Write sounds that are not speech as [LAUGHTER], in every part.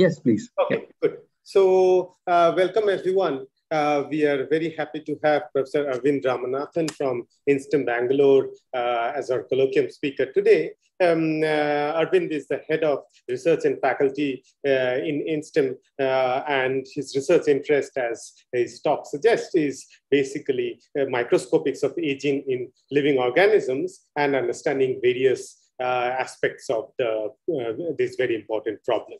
Yes, please. Okay, good. So uh, welcome everyone. Uh, we are very happy to have Professor Arvind Ramanathan from INSTEM Bangalore uh, as our colloquium speaker today. Um, uh, Arvind is the head of research and faculty uh, in INSTEM, uh, and his research interest, as his talk suggests, is basically microscopics of aging in living organisms and understanding various aspects of the, this very important problem.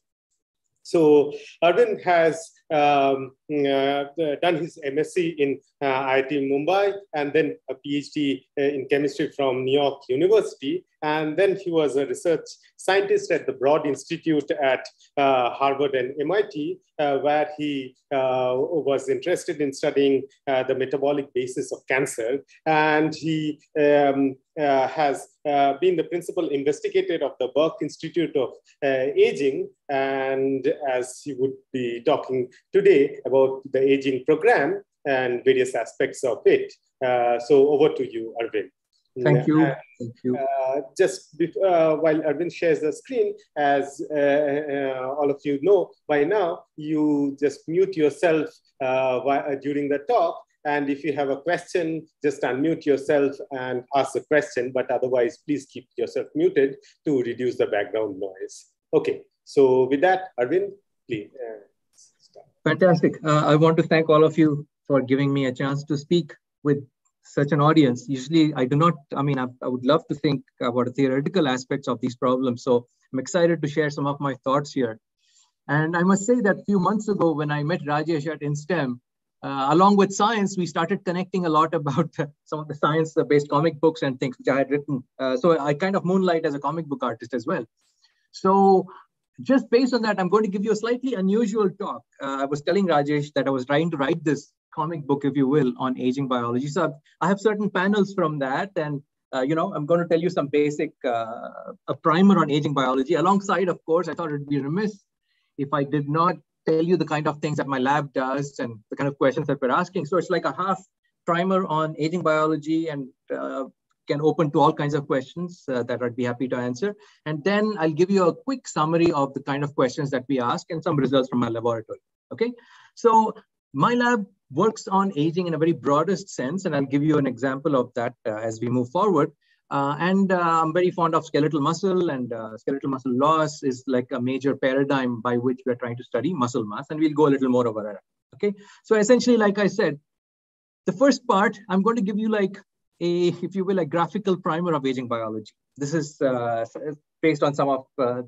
So Arvind has um, done his MSc in uh, IIT Mumbai and then a PhD uh, in chemistry from New York University. And then he was a research scientist at the Broad Institute at uh, Harvard and MIT, uh, where he uh, was interested in studying the metabolic basis of cancer. And he um, has been the principal investigator of the Buck Institute of Aging. And as he would be talking today about the aging program, and various aspects of it. Uh, so over to you, Arvind. Thank you. Uh, Thank you. Uh, just uh, while Arvind shares the screen, as uh, uh, all of you know by now, you just mute yourself during the talk. And if you have a question, just unmute yourself and ask the question. But otherwise, please keep yourself muted to reduce the background noise. Okay, so with that, Arvind, please. Fantastic. I want to thank all of you for giving me a chance to speak with such an audience. Usually, I do not, I mean, I, I, would love to think about the theoretical aspects of these problems. So I'm excited to share some of my thoughts here. And I must say that a few months ago, when I met Rajesh at INSTEM, uh, along with science, we started connecting a lot about uh, [LAUGHS] some of the science-based comic books and things which I had written. Uh, so I kind of moonlight as a comic book artist as well. So just based on that, I'm going to give you a slightly unusual talk. Uh, I was telling Rajesh that I was trying to write this comic book, if you will, on aging biology. So I have certain panels from that, and uh, you know, I'm going to tell you some basic uh, a primer on aging biology. Alongside, of course, I thought it'd be remiss if I did not tell you the kind of things that my lab does and the kind of questions that we're asking. So it's like a half primer on aging biology and uh, can open to all kinds of questions uh, that I'd be happy to answer. And then I'll give you a quick summary of the kind of questions that we ask and some results from my laboratory. Okay, so my lab works on aging in a very broadest sense, and I'll give you an example of that uh, as we move forward. Uh, and uh, I'm very fond of skeletal muscle, and uh, skeletal muscle loss is like a major paradigm by which we're trying to study muscle mass, and we'll go a little more over that. Okay, so essentially, like I said, the first part, I'm going to give you like a, if you will, a graphical primer of aging biology. This is uh, based on some of uh,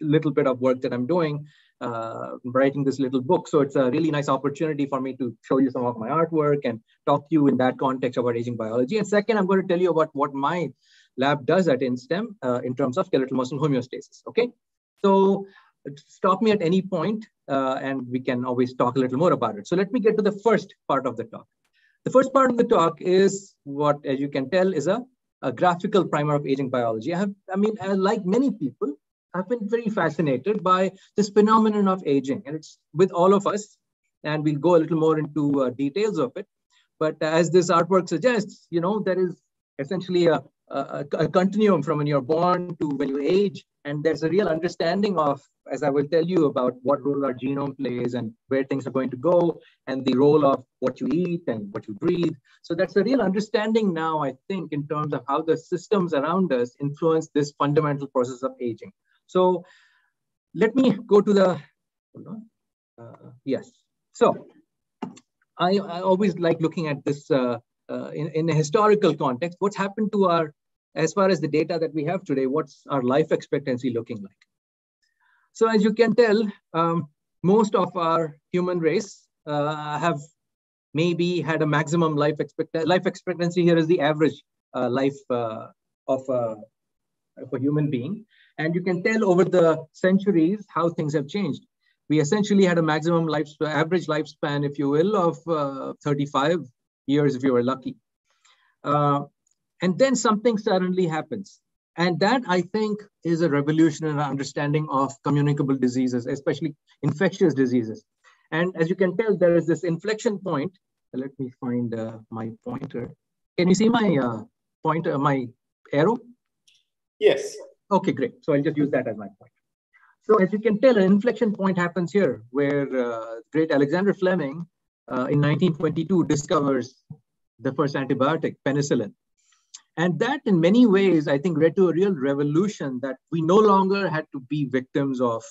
little bit of work that I'm doing uh, writing this little book. So it's a really nice opportunity for me to show you some of my artwork and talk to you in that context about aging biology. And second, I'm going to tell you about what my lab does at INSTEM uh, in terms of skeletal muscle homeostasis. Okay, so stop me at any point, uh, and we can always talk a little more about it. So let me get to the first part of the talk. The first part of the talk is what, as you can tell, is a, a graphical primer of aging biology. I have, I mean, like many people, I've been very fascinated by this phenomenon of aging, and it's with all of us. And we'll go a little more into uh, details of it. But as this artwork suggests, you know, there is essentially a, a, a continuum from when you're born to when you age, and there's a real understanding of, as I will tell you, about what role our genome plays and where things are going to go, and the role of what you eat and what you breathe. So that's a real understanding now, I think, in terms of how the systems around us influence this fundamental process of aging. So let me go to the, uh, yes. So I, I, always like looking at this uh, uh, in, in a historical context. What's happened to our, as far as the data that we have today, what's our life expectancy looking like? So as you can tell, um, most of our human race uh, have maybe had a maximum life expectancy. Life expectancy here is the average uh, life uh, of, a, of a human being. And you can tell over the centuries how things have changed. We essentially had a maximum life, average lifespan, if you will, of uh, 35 years if you were lucky. Uh, and then something suddenly happens. And that, I think, is a revolution in our understanding of communicable diseases, especially infectious diseases. And as you can tell, there is this inflection point. Let me find uh, my pointer. Can you see my uh, pointer, my arrow? Yes. Okay, great. So I'll just use that as my point. So as you can tell, an inflection point happens here where uh, great Alexander Fleming uh, in 1922 discovers the first antibiotic, penicillin. And that in many ways, I think led to a real revolution that we no longer had to be victims of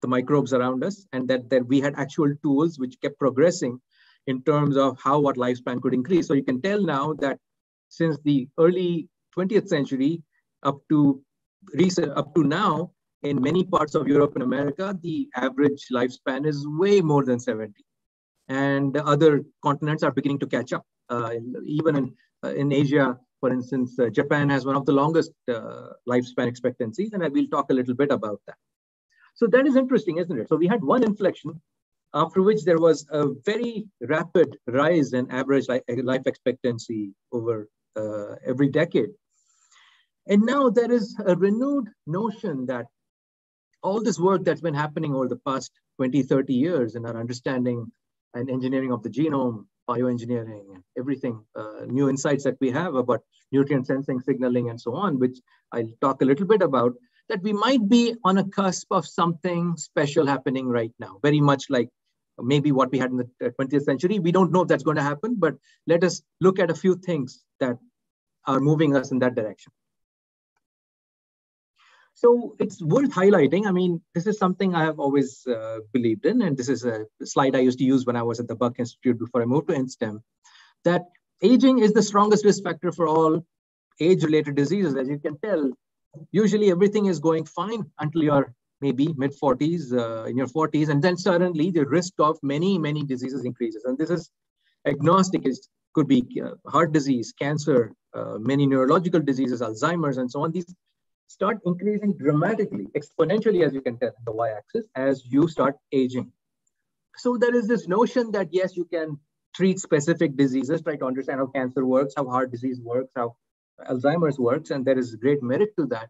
the microbes around us and that, that we had actual tools which kept progressing in terms of how what lifespan could increase. So you can tell now that since the early 20th century up to recent, up to now, in many parts of Europe and America, the average lifespan is way more than 70. And other continents are beginning to catch up. Uh, even in, uh, in Asia, for instance, uh, Japan has one of the longest uh, lifespan expectancies, and I will talk a little bit about that. So that is interesting, isn't it? So we had one inflection, after which there was a very rapid rise in average life expectancy over uh, every decade. And now there is a renewed notion that all this work that's been happening over the past 20, 30 years in our understanding and engineering of the genome, bioengineering, and everything, uh, new insights that we have about nutrient sensing, signaling, and so on, which I'll talk a little bit about, that we might be on a cusp of something special happening right now, very much like maybe what we had in the 20th uh, century. We don't know if that's going to happen, but let us look at a few things that are moving us in that direction. So it's worth highlighting. I mean, this is something I have always uh, believed in, and this is a slide I used to use when I was at the Buck Institute before I moved to INSTEM, that aging is the strongest risk factor for all age-related diseases. As you can tell, usually everything is going fine until you're maybe mid 40s, uh, in your 40s, and then suddenly the risk of many, many diseases increases. And this is agnostic. It could be uh, heart disease, cancer, uh, many neurological diseases, Alzheimer's, and so on. These start increasing dramatically, exponentially, as you can tell, the y-axis, as you start aging. So there is this notion that yes, you can treat specific diseases, try to understand how cancer works, how heart disease works, how Alzheimer's works, and there is great merit to that.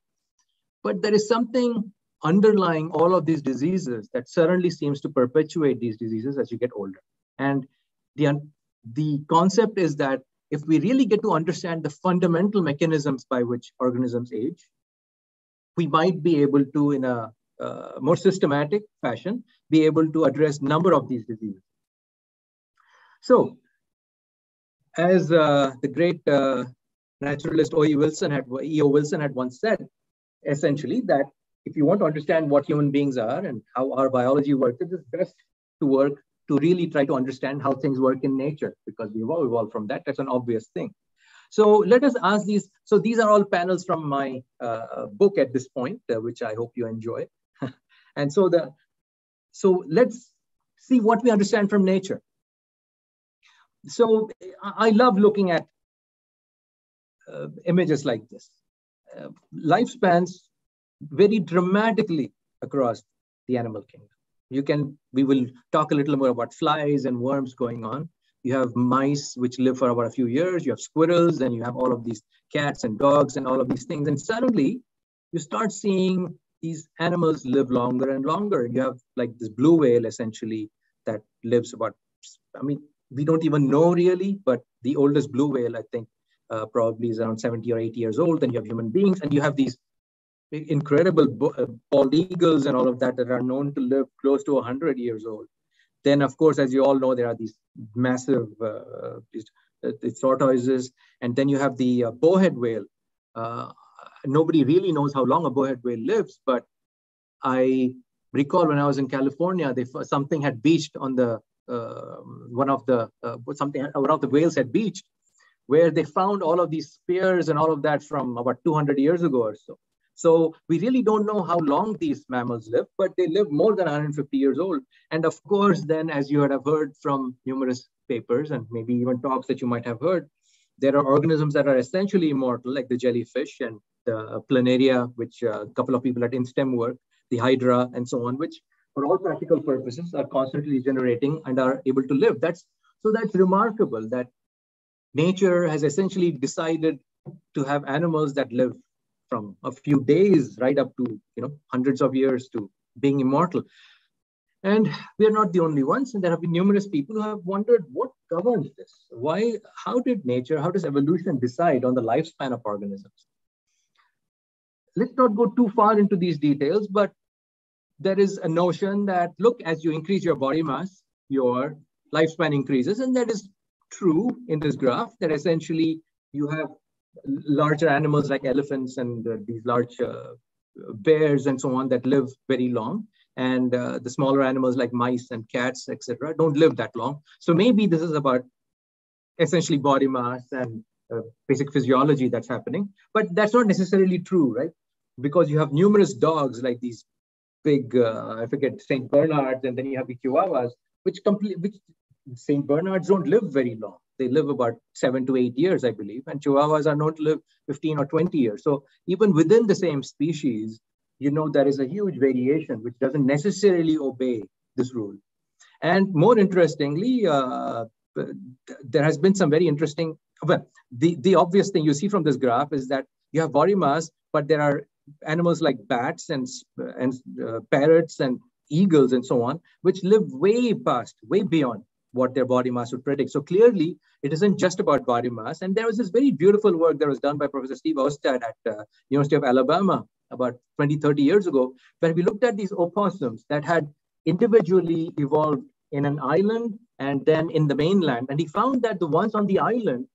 But there is something underlying all of these diseases that certainly seems to perpetuate these diseases as you get older. And the, the concept is that if we really get to understand the fundamental mechanisms by which organisms age, we might be able to, in a uh, more systematic fashion, be able to address number of these diseases. So, as uh, the great uh, naturalist O.E. Wilson had, E.O. Wilson had once said, essentially that if you want to understand what human beings are and how our biology works, it is best to work to really try to understand how things work in nature because all evolved from that. That's an obvious thing. So let us ask these. So these are all panels from my uh, book at this point, uh, which I hope you enjoy. [LAUGHS] and so the so let's see what we understand from nature. So I love looking at uh, images like this. Uh, lifespans vary dramatically across the animal kingdom. You can, we will talk a little more about flies and worms going on you have mice which live for about a few years, you have squirrels, and you have all of these cats and dogs and all of these things. And suddenly you start seeing these animals live longer and longer. You have like this blue whale essentially that lives about, I mean, we don't even know really, but the oldest blue whale, I think, uh, probably is around 70 or 80 years old. Then you have human beings, and you have these incredible uh, bald eagles and all of that that are known to live close to 100 years old. Then, of course, as you all know, there are these massive uh, tortoises. And then you have the uh, bowhead whale. Uh, nobody really knows how long a bowhead whale lives, but I recall when I was in California, they, something had beached on the, uh, one of the, uh, something, one of the whales had beached where they found all of these spears and all of that from about 200 years ago or so. So we really don't know how long these mammals live, but they live more than 150 years old. And of course, then, as you have heard from numerous papers and maybe even talks that you might have heard, there are organisms that are essentially immortal, like the jellyfish and the planaria, which uh, a couple of people at INSTEM work, the hydra, and so on, which for all practical purposes are constantly generating and are able to live. That's so that's remarkable that nature has essentially decided to have animals that live from a few days right up to you know hundreds of years to being immortal. And we are not the only ones, and there have been numerous people who have wondered what governs this. Why? How did nature? How does evolution decide on the lifespan of organisms? Let's not go too far into these details, but there is a notion that, look, as you increase your body mass, your lifespan increases. And that is true in this graph, that essentially you have larger animals like elephants and uh, these large uh, bears and so on that live very long. And uh, the smaller animals like mice and cats etc don't live that long. So maybe this is about essentially body mass and uh, basic physiology that's happening. But that's not necessarily true right? Because you have numerous dogs like these big i forget saint bernards and then you have the chihuahuas which complete which saint bernards don't live very long they live about seven to eight years, I believe, and Chihuahuas are known to live 15 or 20 years. So even within the same species, you know there is a huge variation which doesn't necessarily obey this rule. And more interestingly, uh, there has been some very interesting. Well, the, the obvious thing you see from this graph is that you have body mass, but there are animals like bats and, and uh, parrots and eagles and so on, which live way past, way beyond what their body mass would predict. So clearly, it isn't just about body mass. And there was this very beautiful work that was done by Professor Steve Austad at uh, University of Alabama about 20, 30 years ago, where we looked at these opossums that had individually evolved in an island and then in the mainland. And he found that the ones on the island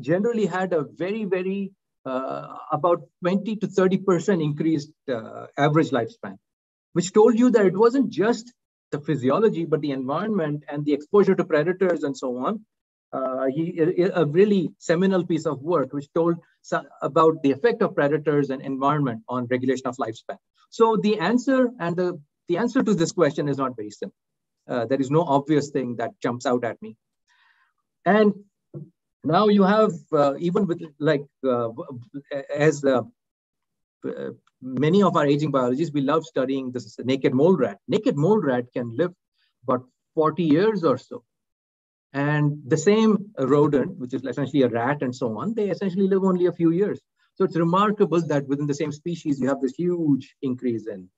generally had a very, very uh, about 20 to 30% increased uh, average lifespan, which told you that it wasn't just the physiology, but the environment and the exposure to predators and so on. Uh, he, a really seminal piece of work which told about the effect of predators and environment on regulation of lifespan. So the answer and the, the answer to this question is not very simple. Uh, there is no obvious thing that jumps out at me. And now you have, uh, even with like, uh, as uh, many of our aging biologists, we love studying this naked mole rat. Naked mole rat can live about 40 years or so. And the same rodent, which is essentially a rat and so on, they essentially live only a few years. So it's remarkable that within the same species, you have this huge increase in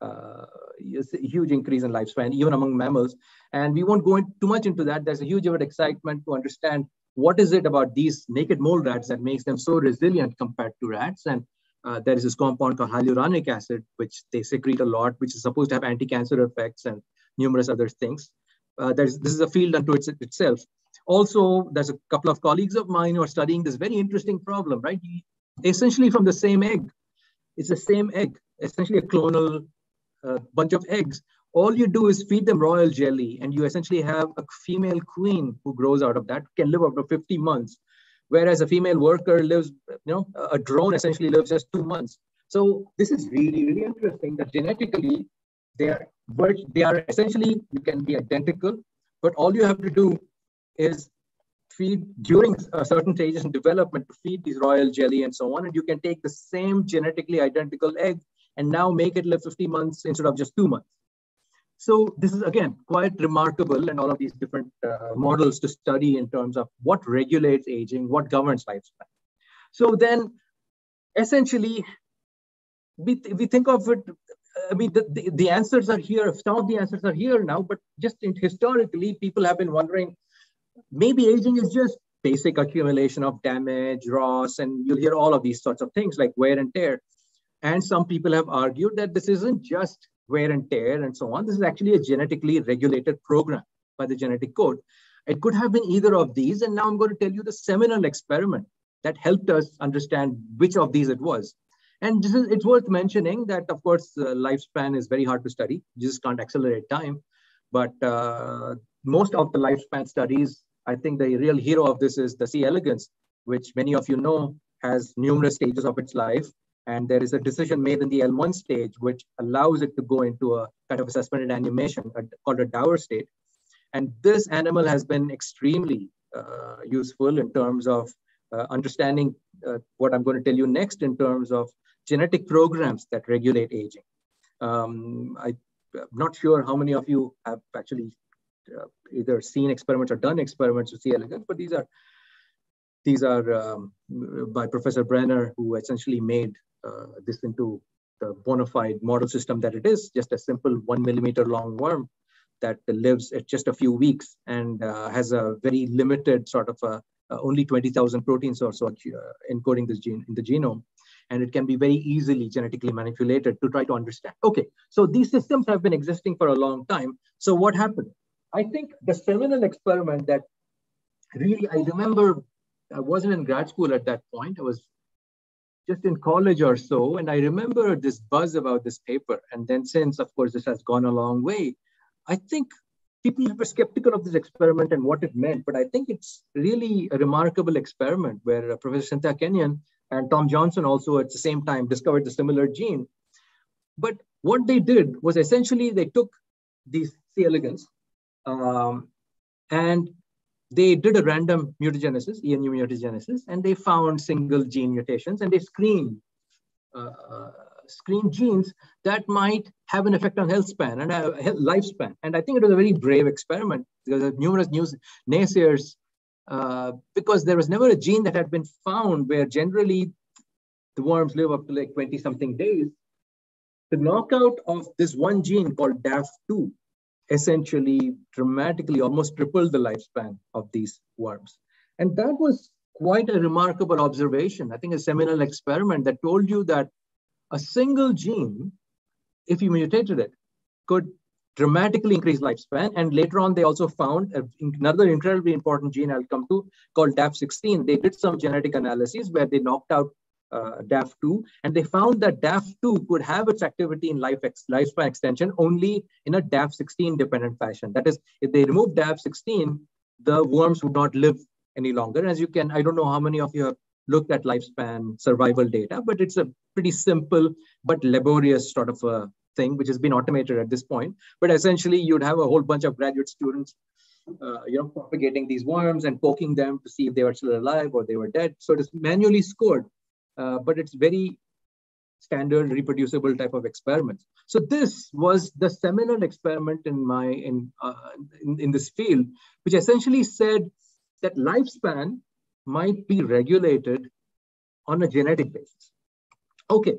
uh, huge increase in lifespan, even among mammals. And we won't go in too much into that. There's a huge amount of excitement to understand what is it about these naked mole rats that makes them so resilient compared to rats. And uh, there is this compound called hyaluronic acid, which they secrete a lot, which is supposed to have anti-cancer effects and numerous other things. Uh, there's, this is a field unto its, itself. Also, there's a couple of colleagues of mine who are studying this very interesting problem, right? Essentially from the same egg. It's the same egg, essentially a clonal uh, bunch of eggs. All you do is feed them royal jelly, and you essentially have a female queen who grows out of that, can live up to 50 months whereas a female worker lives, you know, a drone essentially lives just two months. So this is really, really interesting that genetically they are, they are essentially, you can be identical, but all you have to do is feed during certain stages in development to feed these royal jelly and so on. And you can take the same genetically identical egg and now make it live 50 months instead of just two months. So this is again quite remarkable and all of these different uh, models to study in terms of what regulates aging, what governs lifespan. So then essentially we, we think of it, I mean, the, the, the answers are here. Some of the answers are here now, but just in, historically, people have been wondering, maybe aging is just basic accumulation of damage, loss, and you'll hear all of these sorts of things like wear and tear. And some people have argued that this isn't just wear and tear and so on. This is actually a genetically regulated program by the genetic code. It could have been either of these. And now I'm going to tell you the seminal experiment that helped us understand which of these it was. And this is, it's worth mentioning that, of course, uh, lifespan is very hard to study. You just can't accelerate time. But uh, most of the lifespan studies, I think the real hero of this is the C. elegans, which many of you know has numerous stages of its life. And there is a decision made in the L1 stage, which allows it to go into a kind of a suspended animation called a Dauer state. And this animal has been extremely uh, useful in terms of uh, understanding uh, what I'm going to tell you next in terms of genetic programs that regulate aging. Um, I, am not sure how many of you have actually uh, either seen experiments or done experiments with C. elegans, but these are these are um, by Professor Brenner, who essentially made this into the bona fide model system that it is, just a simple one millimeter long worm that lives at just a few weeks and uh, has a very limited sort of a uh, only 20,000 proteins or so uh, encoding this gene in the genome. And it can be very easily genetically manipulated to try to understand. Okay, so these systems have been existing for a long time. So what happened? I think the seminal experiment that really, I remember I wasn't in grad school at that point. I was just in college or so. And I remember this buzz about this paper. And then since, of course, this has gone a long way, I think people were skeptical of this experiment and what it meant, but I think it's really a remarkable experiment where uh, Professor Cynthia Kenyon and Tom Johnson also at the same time discovered the similar gene. But what they did was essentially they took these C. elegans um, and they did a random mutagenesis, ENU mutagenesis, and they found single gene mutations and they screened uh, uh screen genes that might have an effect on health span and uh, lifespan. And I think it was a very brave experiment because there numerous news naysayers uh, because there was never a gene that had been found where generally the worms live up to like 20 something days. The knockout of this one gene called DAF2 essentially dramatically almost tripled the lifespan of these worms. And that was quite a remarkable observation. I think a seminal experiment that told you that a single gene, if you mutated it, could dramatically increase lifespan. And later on, they also found another incredibly important gene I'll come to called DAF16. They did some genetic analyses where they knocked out uh, DAF2, and they found that DAF2 could have its activity in life ex lifespan extension only in a DAF16 dependent fashion. That is, if they remove DAF16, the worms would not live any longer. As you can, I don't know how many of you have looked at lifespan survival data, but it's a pretty simple but laborious sort of a thing, which has been automated at this point. But essentially, you'd have a whole bunch of graduate students, uh, you know, propagating these worms and poking them to see if they were still alive or they were dead. So it is manually scored, uh, but it's very standard reproducible type of experiments. So this was the seminal experiment in my in, uh, in, in this field, which essentially said that lifespan might be regulated on a genetic basis. Okay,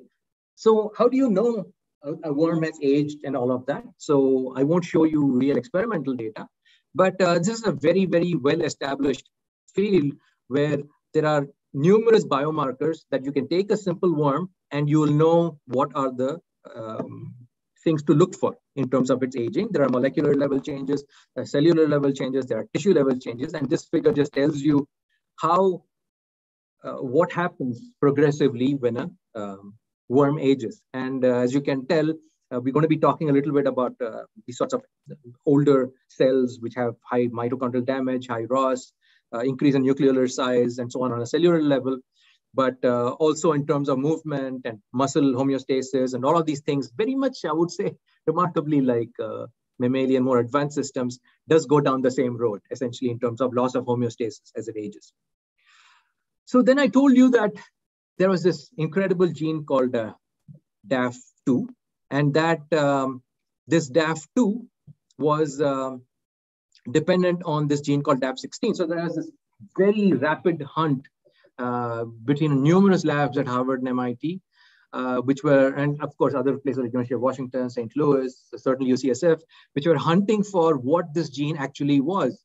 so how do you know a, a worm has aged and all of that? So I won't show you real experimental data, but uh, this is a very, very well-established field where there are numerous biomarkers that you can take a simple worm and you will know what are the um, things to look for in terms of its aging. There are molecular level changes, cellular level changes, there are tissue level changes, and this figure just tells you how uh, what happens progressively when a um, worm ages. And uh, as you can tell, uh, we're going to be talking a little bit about uh, these sorts of older cells which have high mitochondrial damage, high ROS, increase in nuclear size, and so on on a cellular level. But uh, also in terms of movement and muscle homeostasis and all of these things, very much, I would say, [LAUGHS] remarkably like mammalian, more advanced systems, does go down the same road, essentially in terms of loss of homeostasis as it ages. So then I told you that there was this incredible gene called uh, DAF2, and that um, this DAF2 was um, dependent on this gene called DAF16. So there was this very rapid hunt uh, between numerous labs at Harvard and MIT, uh, which were, and of course, other places like University of Washington, St. Louis, certainly UCSF, which were hunting for what this gene actually was.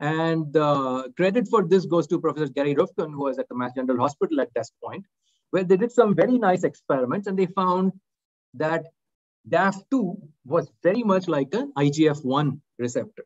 And the credit for this goes to Professor Gary Ruvkun, who was at the Mass General Hospital at this point, where they did some very nice experiments and they found that DAF2 was very much like an IGF-1 receptor.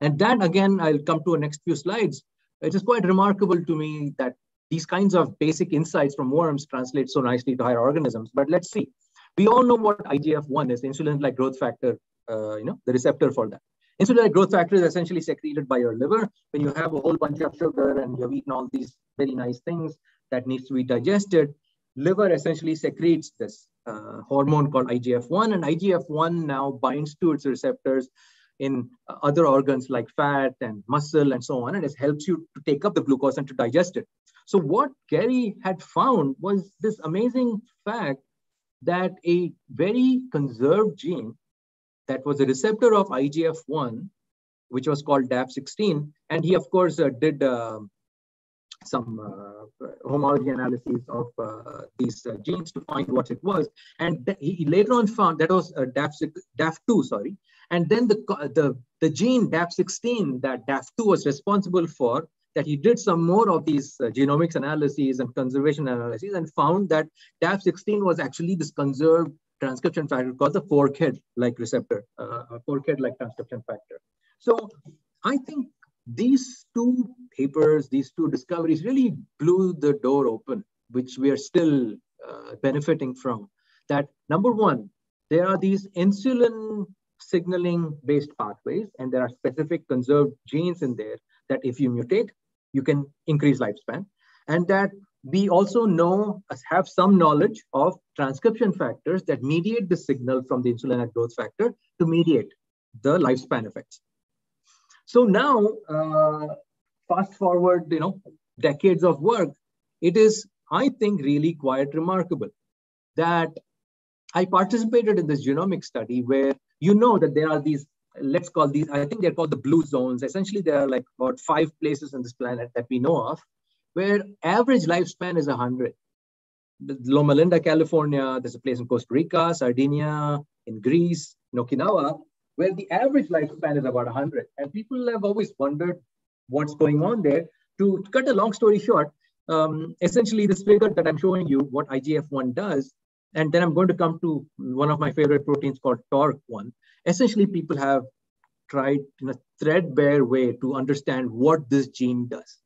And that, again, I'll come to the next few slides. It is quite remarkable to me that these kinds of basic insights from worms translate so nicely to higher organisms. But let's see. We all know what IGF-1 is, insulin-like growth factor, uh, you know, the receptor for that. Insulin like growth factor is essentially secreted by your liver when you have a whole bunch of sugar and you've eaten all these very nice things that needs to be digested. Liver essentially secretes this uh, hormone called IGF-1 and IGF-1 now binds to its receptors in other organs like fat and muscle and so on, and it helps you to take up the glucose and to digest it. So what Gary had found was this amazing fact that a very conserved gene that was a receptor of IGF-1, which was called DAF16. And he, of course, uh, did uh, some uh, homology analyses of uh, these uh, genes to find what it was. And he later on found that was uh, DAF, DAF2, sorry. And then the, the, the gene DAF16 that DAF2 was responsible for that he did some more of these uh, genomics analyses and conservation analyses and found that DAF16 was actually this conserved transcription factor called the forkhead-like receptor, uh, forkhead-like transcription factor. So I think these two papers, these two discoveries really blew the door open, which we are still uh, benefiting from. That number one, there are these insulin signaling based pathways, and there are specific conserved genes in there that if you mutate, you can increase lifespan. And that we also know, have some knowledge of transcription factors that mediate the signal from the insulin growth factor to mediate the lifespan effects. So now, uh, fast forward, you know, decades of work, it is, I think, really quite remarkable that I participated in this genomic study where you know that there are these, let's call these, I think they're called the blue zones. Essentially, there are like about five places on this planet that we know of where average lifespan is 100. Loma Linda, California, there's a place in Costa Rica, Sardinia, in Greece, in Okinawa, where the average lifespan is about 100. And people have always wondered what's going on there. To cut a long story short, um, essentially this figure that I'm showing you, what IGF-1 does, and then I'm going to come to one of my favorite proteins called TORC1. Essentially, people have tried in a threadbare way to understand what this gene does.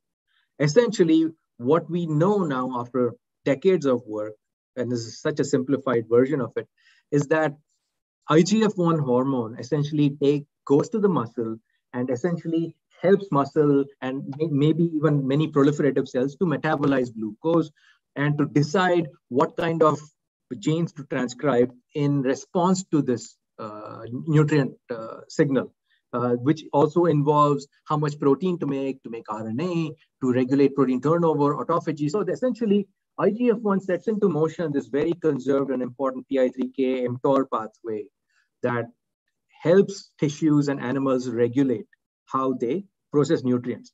Essentially, what we know now after decades of work, and this is such a simplified version of it, is that IGF-1 hormone essentially take, goes to the muscle and essentially helps muscle and may, maybe even many proliferative cells to metabolize glucose and to decide what kind of genes to transcribe in response to this uh, nutrient uh, signal, uh, which also involves how much protein to make, to make RNA, to regulate protein turnover, autophagy. So essentially, IGF-1 sets into motion this very conserved and important PI3K mTOR pathway that helps tissues and animals regulate how they process nutrients.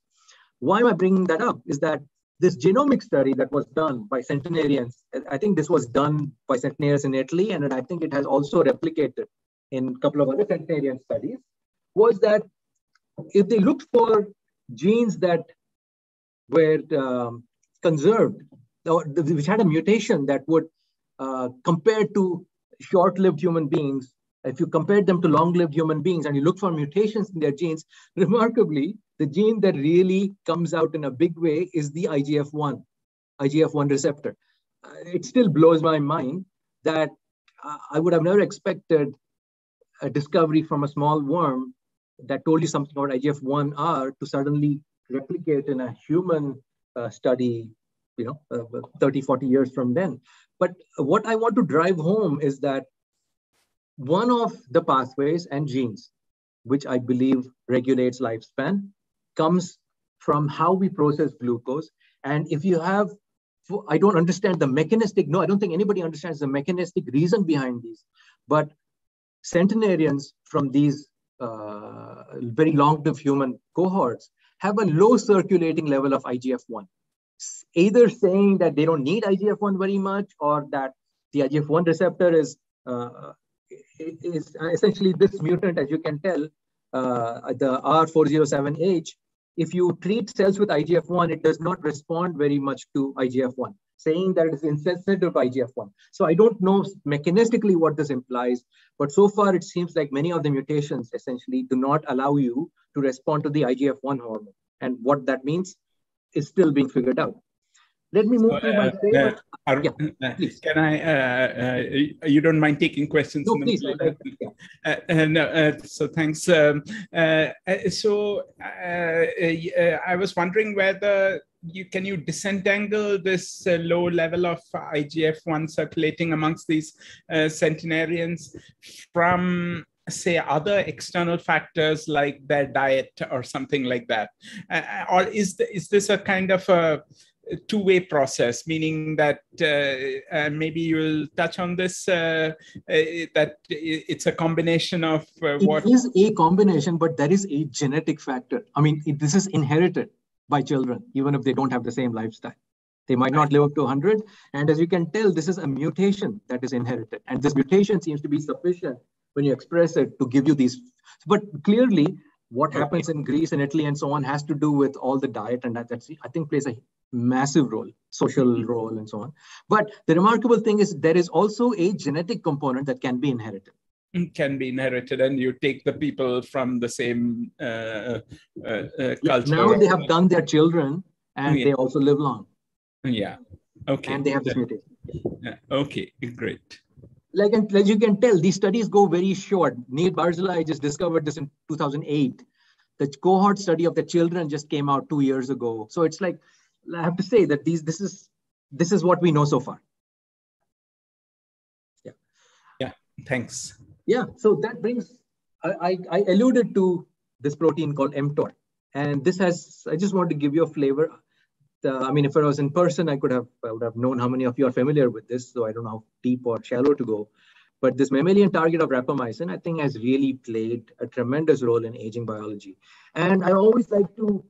Why am I bringing that up? Is that this genomic study that was done by centenarians, I think this was done by centenarians in Italy, and I think it has also replicated in a couple of other centenarian studies, was that if they looked for genes that were um, conserved, or which had a mutation that would, uh, compared to short-lived human beings, if you compared them to long-lived human beings and you look for mutations in their genes, remarkably, the gene that really comes out in a big way is the IGF-1, IGF-1 receptor. Uh, it still blows my mind that uh, I would have never expected a discovery from a small worm that told you something about IGF-1R to suddenly replicate in a human uh, study, you know, uh, 30, 40 years from then. But what I want to drive home is that one of the pathways and genes, which I believe regulates lifespan, comes from how we process glucose. And if you have, I don't understand the mechanistic, no, I don't think anybody understands the mechanistic reason behind these. But centenarians from these uh, very long-lived human cohorts have a low circulating level of IGF-1, either saying that they don't need IGF-1 very much or that the IGF-1 receptor is, uh, is essentially this mutant, as you can tell, uh, the R407H if you treat cells with IGF-1, it does not respond very much to IGF-1, saying that it is insensitive to IGF-1. So I don't know mechanistically what this implies, but so far it seems like many of the mutations essentially do not allow you to respond to the IGF-1 hormone. And what that means is still being figured out. Let me move so, to my uh, favorite. Uh, yeah, uh, please. Can I? Uh, uh, you don't mind taking questions? No, please. No, so thanks. Um, so I was wondering whether you can you disentangle this uh, low level of IGF-1 circulating amongst these uh, centenarians from say other external factors like their diet or something like that uh, or is the, is this a kind of a two-way process, meaning that uh, uh, maybe you'll touch on this, uh, uh that it's a combination of uh, what? It is a combination, but there is a genetic factor. I mean, it, this is inherited by children, even if they don't have the same lifestyle. They might not live up to 100. And as you can tell, this is a mutation that is inherited. And this mutation seems to be sufficient when you express it to give you these. But clearly, what happens in Greece and Italy and so on has to do with all the diet, and that that's I think plays a massive role, social mm-hmm. role, and so on. But the remarkable thing is there is also a genetic component that can be inherited mm, can be inherited and you take the people from the same uh, uh, uh, culture. Now they have done their children and yeah. they also live long. Yeah. Okay. And they have this mutation. Yeah. Okay. Great. Like, as you can tell, these studies go very short. Neil Barzilai just discovered this in 2008. The cohort study of the children just came out two years ago. So it's like I have to say that these this is this is what we know so far. Yeah. Yeah. Thanks. Yeah. So that brings I, I, I alluded to this protein called mTOR. And this has I just want to give you a flavor. I mean, if I was in person, I could have I would have known how many of you are familiar with this. So I don't know how deep or shallow to go. But this mammalian target of rapamycin, I think, has really played a tremendous role in aging biology. And I always like to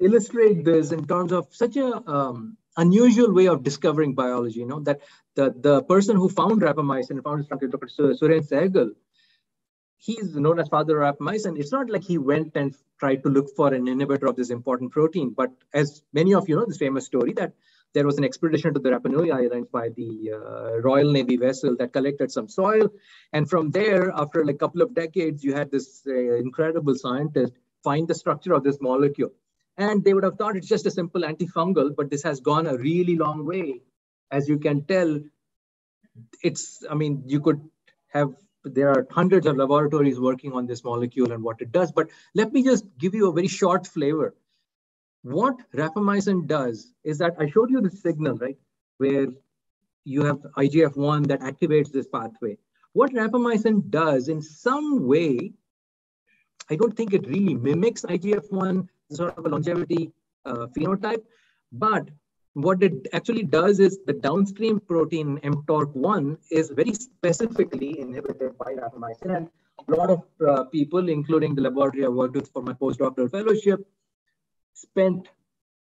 illustrate this in terms of such a um, unusual way of discovering biology. You know that the the person who found rapamycin, and found Dr. Suren Sehgal, he's known as father of rapamycin. It's not like he went and tried to look for an inhibitor of this important protein, but as many of you know, this famous story that there was an expedition to the Rapa Nui Islands by the uh, Royal Navy vessel that collected some soil. And from there, after like a couple of decades, you had this uh, incredible scientist find the structure of this molecule. And they would have thought it's just a simple antifungal, but this has gone a really long way. As you can tell, it's, I mean, you could have, there are hundreds of laboratories working on this molecule and what it does. But let me just give you a very short flavor. What rapamycin does is that I showed you the signal, right? Where you have IGF-1 that activates this pathway. What rapamycin does in some way, I don't think it really mimics IGF-1 sort of a longevity uh, phenotype. But what it actually does is the downstream protein mTORC1 is very specifically inhibited by rapamycin. And a lot of uh, people, including the laboratory I worked with for my postdoctoral fellowship, spent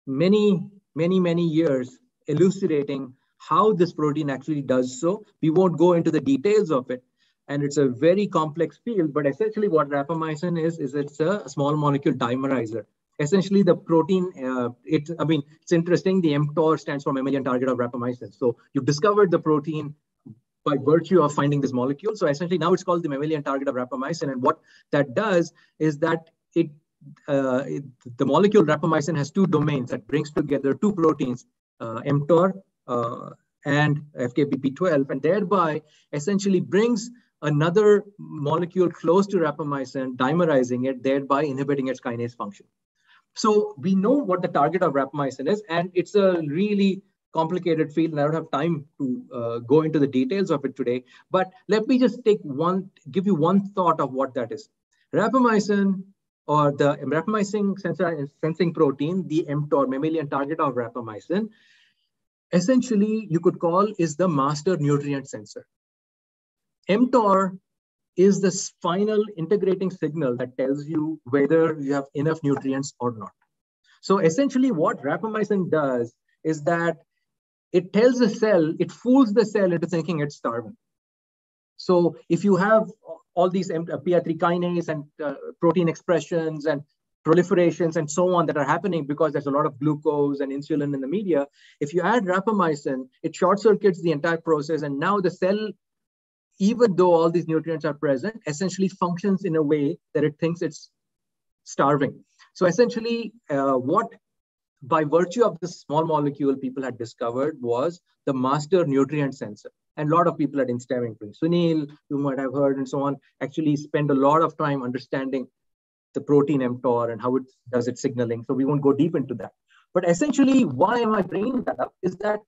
many, many, many years elucidating how this protein actually does so. We won't go into the details of it, and it's a very complex field, but essentially what rapamycin is, is it's a small molecule dimerizer essentially the protein, uh, it, I mean, it's interesting. The mTOR stands for mammalian target of rapamycin. So you discovered the protein by virtue of finding this molecule. So essentially now it's called the mammalian target of rapamycin. And what that does is that it, uh, it the molecule rapamycin has two domains that brings together two proteins, uh, mTOR uh, and FKBP12, and thereby essentially brings another molecule close to rapamycin, dimerizing it, thereby inhibiting its kinase function. So we know what the target of rapamycin is, and it's a really complicated field, and I don't have time to uh, go into the details of it today. But let me just take one, give you one thought of what that is. Rapamycin, or the rapamycin sensing protein, the mTOR, mammalian target of rapamycin, essentially you could call is the master nutrient sensor. mTOR is this final integrating signal that tells you whether you have enough nutrients or not. So essentially what rapamycin does is that it tells the cell, it fools the cell into thinking it's starving. So if you have all these PI3 kinase and uh, protein expressions and proliferations and so on that are happening because there's a lot of glucose and insulin in the media, if you add rapamycin, it short circuits the entire process and now the cell even though all these nutrients are present, essentially functions in a way that it thinks it's starving. So essentially, uh, what by virtue of this small molecule people had discovered was the master nutrient sensor. And a lot of people at including Sunil, you might have heard, and so on, actually spend a lot of time understanding the protein mTOR and how it does its signaling. So we won't go deep into that. But essentially, why am I bringing that up is that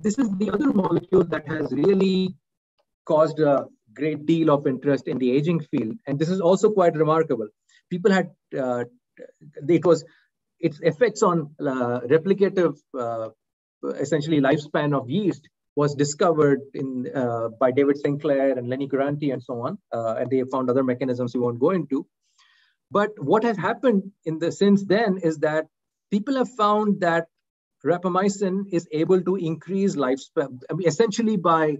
this is the other molecule that has really caused a great deal of interest in the aging field. And this is also quite remarkable. People had, uh, it was, its effects on uh, replicative, uh, essentially lifespan of yeast was discovered in uh, by David Sinclair and Lenny Guarente and so on. Uh, and they found other mechanisms we won't go into. But what has happened in the since then is that people have found that rapamycin is able to increase lifespan, essentially by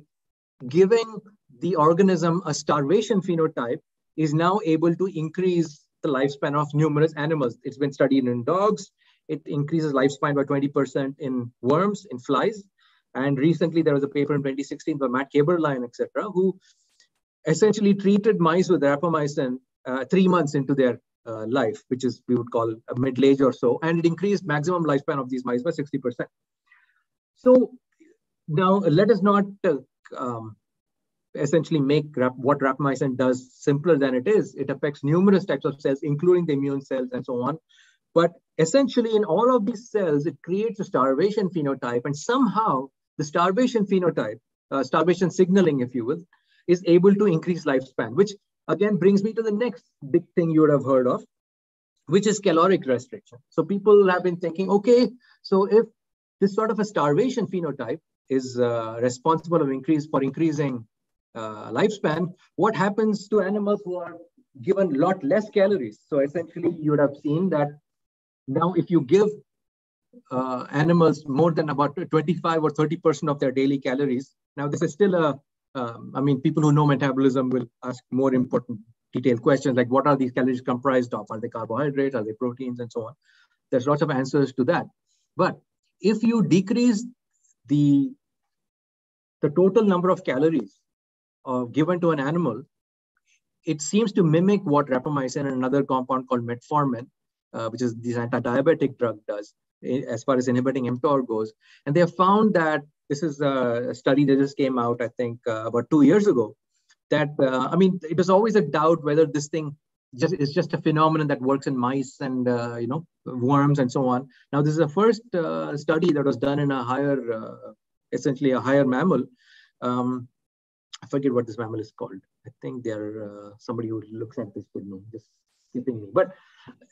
giving the organism a starvation phenotype is now able to increase the lifespan of numerous animals. It's been studied in dogs. It increases lifespan by 20% in worms, in flies. And recently there was a paper in 2016 by Matt Kaeberlein, etc., who essentially treated mice with rapamycin uh, three months into their uh, life, which is we would call a middle age or so, and it increased maximum lifespan of these mice by 60%. So now let us not uh, um, essentially make rap- what rapamycin does simpler than it is. It affects numerous types of cells, including the immune cells and so on. But essentially, in all of these cells, it creates a starvation phenotype, and somehow the starvation phenotype, uh, starvation signaling, if you will, is able to increase lifespan, which again brings me to the next big thing you would have heard of, which is caloric restriction. So people have been thinking, okay, so if this sort of a starvation phenotype is uh, responsible of increase for increasing uh, lifespan, what happens to animals who are given a lot less calories? So essentially, you would have seen that now if you give uh, animals more than about 25 or 30% of their daily calories, now this is still a um, I mean, people who know metabolism will ask more important detailed questions like what are these calories comprised of? Are they carbohydrates? Are they proteins? And so on. There's lots of answers to that. But if you decrease the, the total number of calories uh, given to an animal, it seems to mimic what rapamycin and another compound called metformin, uh, which is this anti-diabetic drug does eh, as far as inhibiting mTOR goes. And they have found that this is a study that just came out, I think, uh, about two years ago. That uh, I mean, it was always a doubt whether this thing just is just a phenomenon that works in mice and uh, you know worms and so on. Now, this is the first uh, study that was done in a higher, uh, essentially a higher mammal. Um, I forget what this mammal is called. I think they're uh, somebody who looks at this would know. Just skipping me, but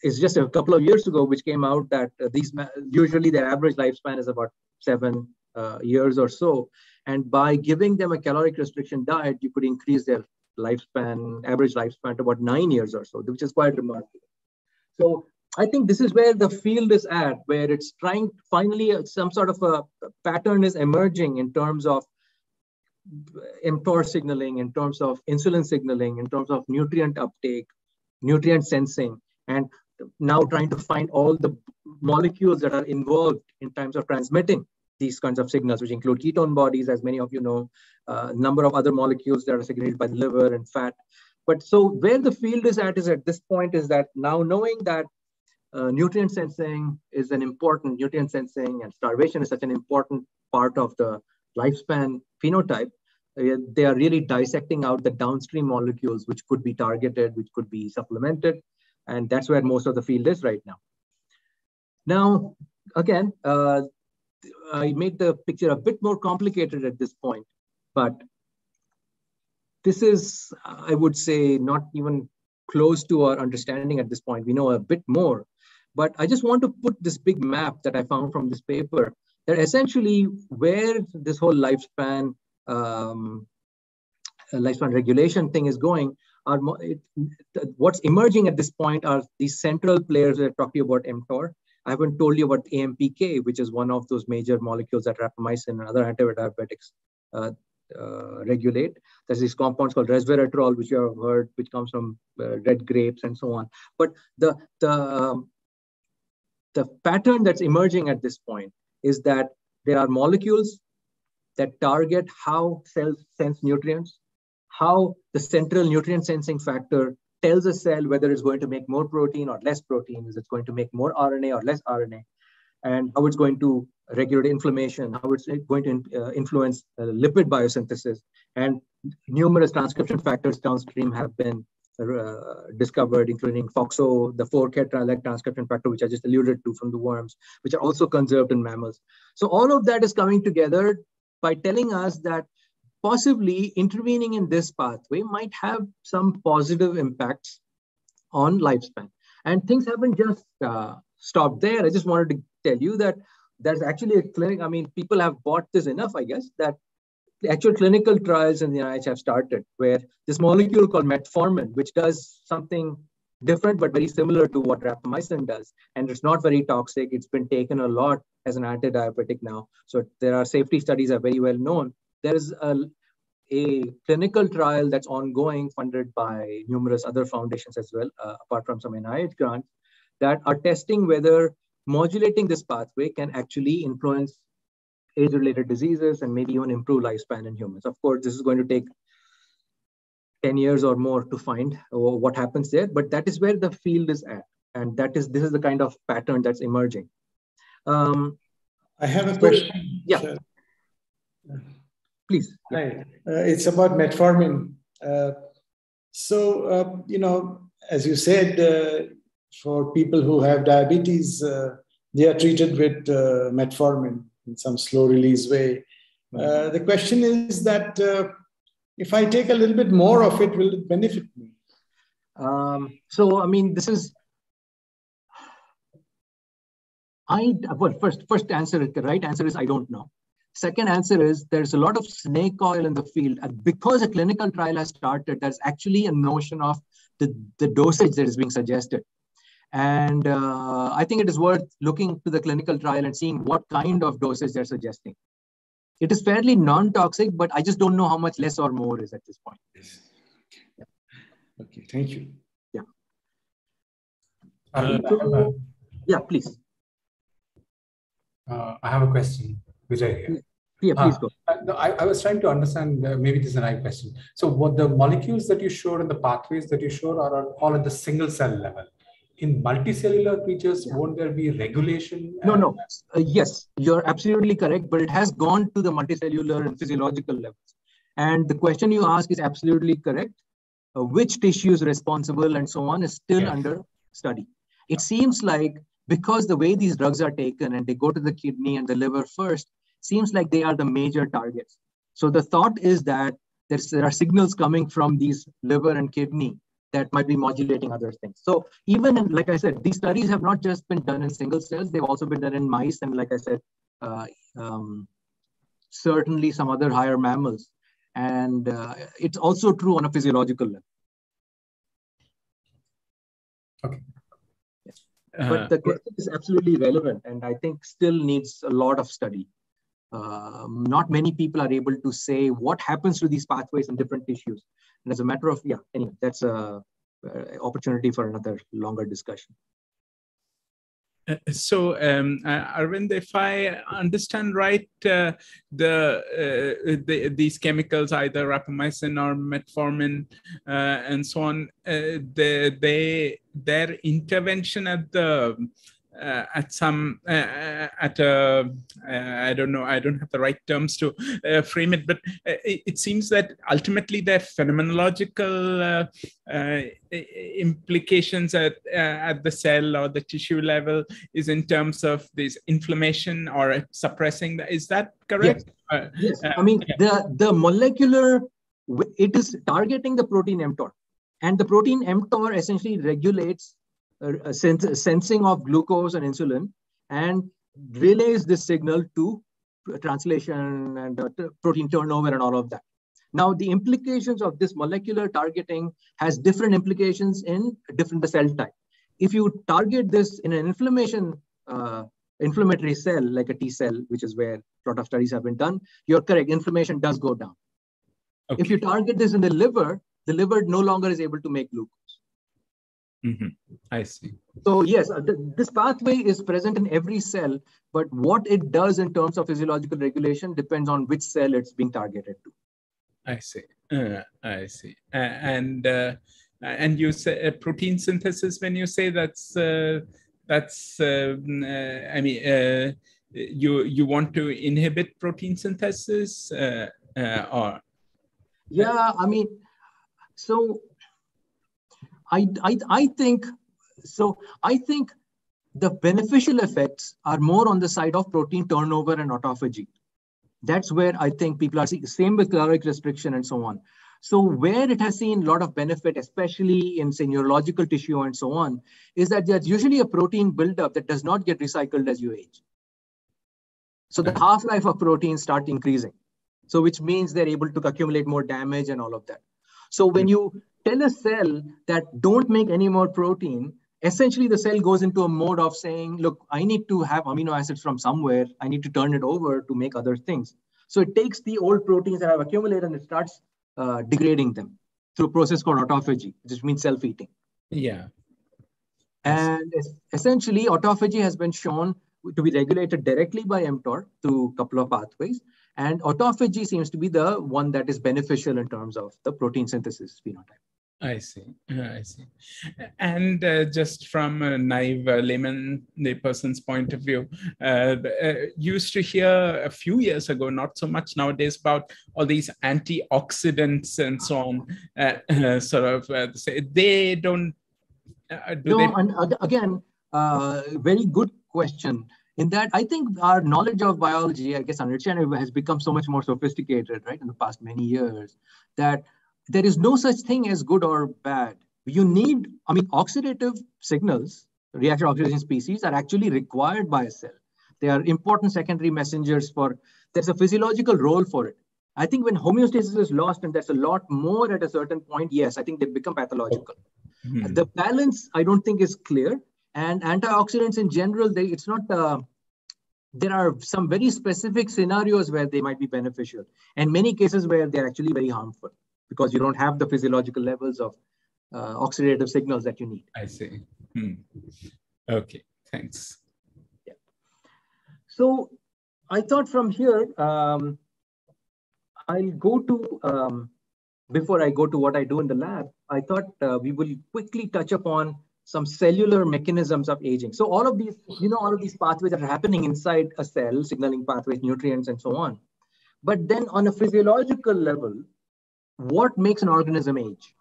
it's just a couple of years ago which came out that these usually their average lifespan is about seven uh, years or so. And by giving them a caloric restriction diet, you could increase their lifespan, average lifespan about nine years or so, which is quite remarkable. So I think this is where the field is at, where it's trying finally uh, some sort of a pattern is emerging in terms of mTOR signaling, in terms of insulin signaling, in terms of nutrient uptake, nutrient sensing, and now trying to find all the molecules that are involved in terms of transmitting these kinds of signals, which include ketone bodies, as many of you know, a number of other molecules that are secreted by the liver and fat. But so where the field is at is at this point is that now knowing that uh, nutrient sensing is an important nutrient sensing and starvation is such an important part of the lifespan phenotype, uh, they are really dissecting out the downstream molecules which could be targeted, which could be supplemented. And that's where most of the field is right now. Now, again, uh, I made the picture a bit more complicated at this point, but this is, I would say, not even close to our understanding at this point. We know a bit more, but I just want to put this big map that I found from this paper that essentially where this whole lifespan um, lifespan regulation thing is going are it, what's emerging at this point are these central players that are talking about mTOR I haven't told you about AMPK, which is one of those major molecules that rapamycin and other antidiabetics uh, uh, regulate. There's these compounds called resveratrol, which you have heard, which comes from uh, red grapes and so on. But the, the, um, the pattern that's emerging at this point is that there are molecules that target how cells sense nutrients, how the central nutrient sensing factor tells a cell whether it's going to make more protein or less protein, is it going to make more RNA or less RNA, and how it's going to regulate inflammation, how it's going to uh, influence uh, lipid biosynthesis, and numerous transcription factors downstream have been uh, discovered, including FOXO, the forkhead transcription factor, which I just alluded to from the worms, which are also conserved in mammals. So all of that is coming together by telling us that possibly intervening in this pathway might have some positive impacts on lifespan. And things haven't just uh, stopped there. I just wanted to tell you that there's actually a clinic. I mean, people have bought this enough, I guess, that actual clinical trials in the NIH have started where this molecule called metformin, which does something different but very similar to what rapamycin does, and it's not very toxic. It's been taken a lot as an anti-diabetic now. So there are safety studies are very well known there is a a clinical trial that's ongoing, funded by numerous other foundations as well, uh, apart from some NIH grants, that are testing whether modulating this pathway can actually influence age-related diseases and maybe even improve lifespan in humans. Of course, this is going to take 10 years or more to find what happens there, but that is where the field is at. And that is, this is the kind of pattern that's emerging. Um, I have a question. Yeah. Please. Hi. Uh, it's about metformin. Uh, so, uh, you know, as you said, uh, for people who have diabetes, uh, they are treated with uh, metformin in some slow release way. the question is that if I take a little bit more of it, will it benefit me? Um, so, I mean, this is I well first first answer the right answer is I don't know. Second answer is there's a lot of snake oil in the field. And because a clinical trial has started, there's actually a notion of the, the dosage that is being suggested. And uh, I think it is worth looking to the clinical trial and seeing what kind of dosage they're suggesting. It is fairly non-toxic, but I just don't know how much less or more is at this point. Yes. Yeah. Okay, thank you. Yeah. Uh, yeah, please. Uh, I have a question, Vijay. Here. Yeah, please go. Uh, no, I, I, was trying to understand, uh, maybe this is an eye question. So what the molecules that you showed and the pathways that you showed are all at the single cell level. In multicellular creatures, yeah. won't there be regulation? No, no. Uh, yes, you're absolutely correct, but it has gone to the multicellular and physiological levels. And the question you ask is absolutely correct. Uh, which tissue is responsible and so on is still yes. under study. It seems like because the way these drugs are taken and they go to the kidney and the liver first, seems like they are the major targets. So the thought is that there are signals coming from these liver and kidney that might be modulating other things. So even in, like I said, these studies have not just been done in single cells, they've also been done in mice and like I said, uh, um, certainly some other higher mammals. And uh, it's also true on a physiological level. Okay but uh, the question is absolutely relevant and I think still needs a lot of study. Uh, not many people are able to say what happens to these pathways in different tissues. And as a matter of, yeah, anyway, that's a, a opportunity for another longer discussion. Uh, so, um, uh, Arvind, if I understand right, uh, the, uh, the, these chemicals, either rapamycin or metformin, uh, and so on, uh, they, they their intervention at the uh, at some uh, uh, at a uh, I don't know I don't have the right terms to uh, frame it, but uh, it, it, seems that ultimately their phenomenological implications at at the cell or the tissue level is in terms of this inflammation or suppressing. The, is that correct? Yes. yes. I mean the the molecular it is targeting the protein mTOR, and the protein mTOR essentially regulates uh, sens sensing of glucose and insulin and relays this signal to translation and uh, protein turnover and all of that. Now, the implications of this molecular targeting has different implications in different cell type. If you target this in an inflammation uh, inflammatory cell like a T cell, which is where a lot of studies have been done, you're correct, inflammation does go down. Okay. If you target this in the liver, the liver no longer is able to make glucose. Mm-hmm. I see. So yes, uh, th- this pathway is present in every cell, but what it does in terms of physiological regulation depends on which cell it's being targeted to. I see. Uh, I see. Uh, and uh, and you say uh, protein synthesis when you say that's uh, that's I mean you you want to inhibit protein synthesis or yeah I mean so I, I, I think so. I think the beneficial effects are more on the side of protein turnover and autophagy. That's where I think people are seeing, same with caloric restriction and so on. So where it has seen a lot of benefit, especially in say neurological tissue and so on, is that there's usually a protein buildup that does not get recycled as you age. So the half-life of proteins start increasing. So which means they're able to accumulate more damage and all of that. So when you tell a cell that don't make any more protein, essentially the cell goes into a mode of saying, look, I need to have amino acids from somewhere. I need to turn it over to make other things. So it takes the old proteins that have accumulated and it starts uh, degrading them through a process called autophagy, which means self-eating. Yeah. And essentially, autophagy has been shown to be regulated directly by mTOR through a couple of pathways. And autophagy seems to be the one that is beneficial in terms of the protein synthesis phenotype. I see. I see. And uh, just from a naive uh, layman the person's point of view, uh, uh, used to hear a few years ago, not so much nowadays, about all these antioxidants and so on. Uh, uh, sort of say they don't. do no, they... and again, very good question. In that, I think our knowledge of biology, I guess, understanding has become so much more sophisticated, right, in the past many years, that there is no such thing as good or bad. You need, I mean, oxidative signals, reactor oxidation species, are actually required by a cell. They are important secondary messengers for, there's a physiological role for it. I think when homeostasis is lost and there's a lot more at a certain point, yes, I think they become pathological. Mm-hmm. The balance, I don't think, is clear. And antioxidants in general, they, it's not, uh, there are some very specific scenarios where they might be beneficial, and many cases where they're actually very harmful because you don't have the physiological levels of uh, oxidative signals that you need. I see. Hmm. Okay, thanks. Yeah. So I thought from here, um, I'll go to, um, before I go to what I do in the lab, I thought uh, we will quickly touch upon some cellular mechanisms of aging. So all of these, you know, all of these pathways that are happening inside a cell, signaling pathways, nutrients, and so on. But then on a physiological level, what makes an organism age?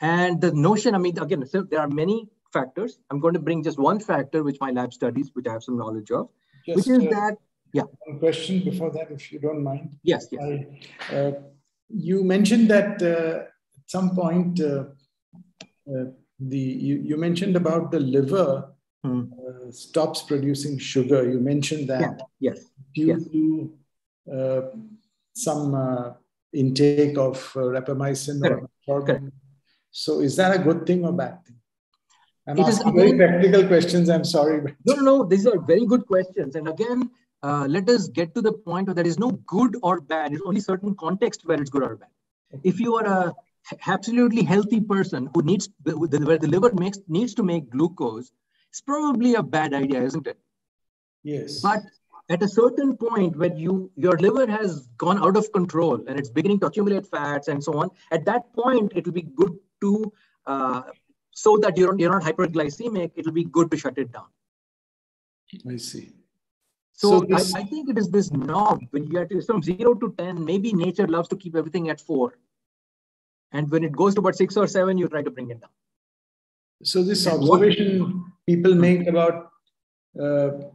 And the notion, I mean, again, so there are many factors. I'm going to bring just one factor, which my lab studies, which I have some knowledge of, just, which is uh, that, yeah. One question before that, if you don't mind. Yes, yes. I, uh, you mentioned that uh, at some point, uh, uh, the you, you, mentioned about the liver hmm. Uh, stops producing sugar. You mentioned that. Yeah. Yes. Due yes. to some intake of uh, rapamycin Correct. or Correct. So is that a good thing or bad thing? I'm it asking very technical questions. I'm sorry. No, no, no. These are very good questions. And again, uh, let us get to the point where there is no good or bad. It's only certain context where it's good or bad. If you are a absolutely healthy person who needs where the liver makes needs to make glucose, it's probably a bad idea, isn't it? Yes. But at a certain point when you your liver has gone out of control and it's beginning to accumulate fats and so on at that point it will be good to uh, so that you're, you're not hyperglycemic it will be good to shut it down. I see. So, so this... I, I, think it is this knob. When you get from zero to 10 maybe nature loves to keep everything at four. And when it goes to about six or seven you try to bring it down. So this observation people make about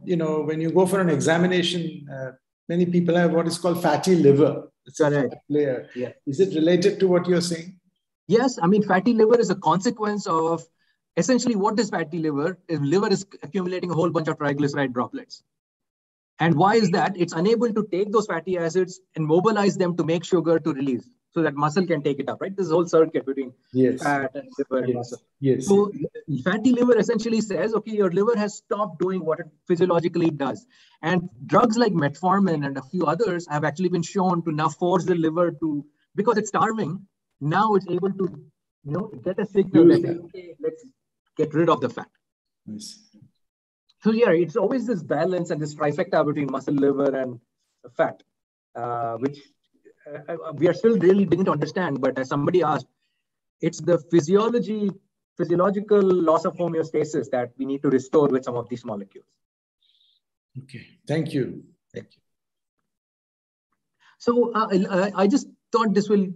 you know, when you go for an examination, uh, many people have what is called fatty liver. It's Correct. Layer. Yeah. Is it related to what you're saying? Yes. I mean, fatty liver is a consequence of essentially what is fatty liver? Is liver is accumulating a whole bunch of triglyceride droplets. And why is that? It's unable to take those fatty acids and mobilize them to make sugar to release so that muscle can take it up, right? This whole circuit between yes. fat and liver yes. and muscle. Yes. So fatty liver essentially says, okay, your liver has stopped doing what it physiologically does. And drugs like metformin and a few others have actually been shown to now force the liver to, because it's starving, now it's able to, you know, get a signal that says, okay, let's get rid of the fat. Yes. So yeah, it's always this balance and this trifecta between muscle, liver, and fat, uh, which we are still really beginning to understand. But as somebody asked, it's the physiology, physiological loss of homeostasis that we need to restore with some of these molecules. Okay, thank you. Thank you. So uh, I just thought this will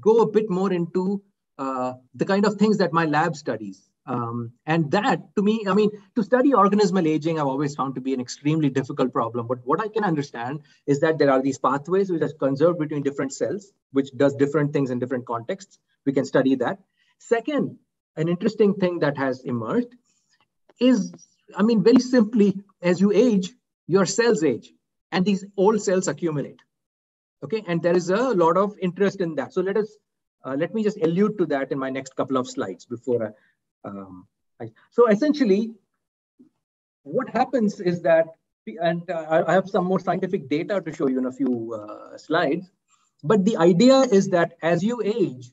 go a bit more into uh, the kind of things that my lab studies. Um, and that, to me, I mean, to study organismal aging, I've always found to be an extremely difficult problem. But what I can understand is that there are these pathways which are conserved between different cells, which does different things in different contexts. We can study that. Second, an interesting thing that has emerged is, I mean, very simply, as you age, your cells age, and these old cells accumulate. Okay, and there is a lot of interest in that. So let us uh, let me just allude to that in my next couple of slides before I um, I, so essentially, what happens is that and uh, I have some more scientific data to show you in a few uh, slides. But the idea is that as you age,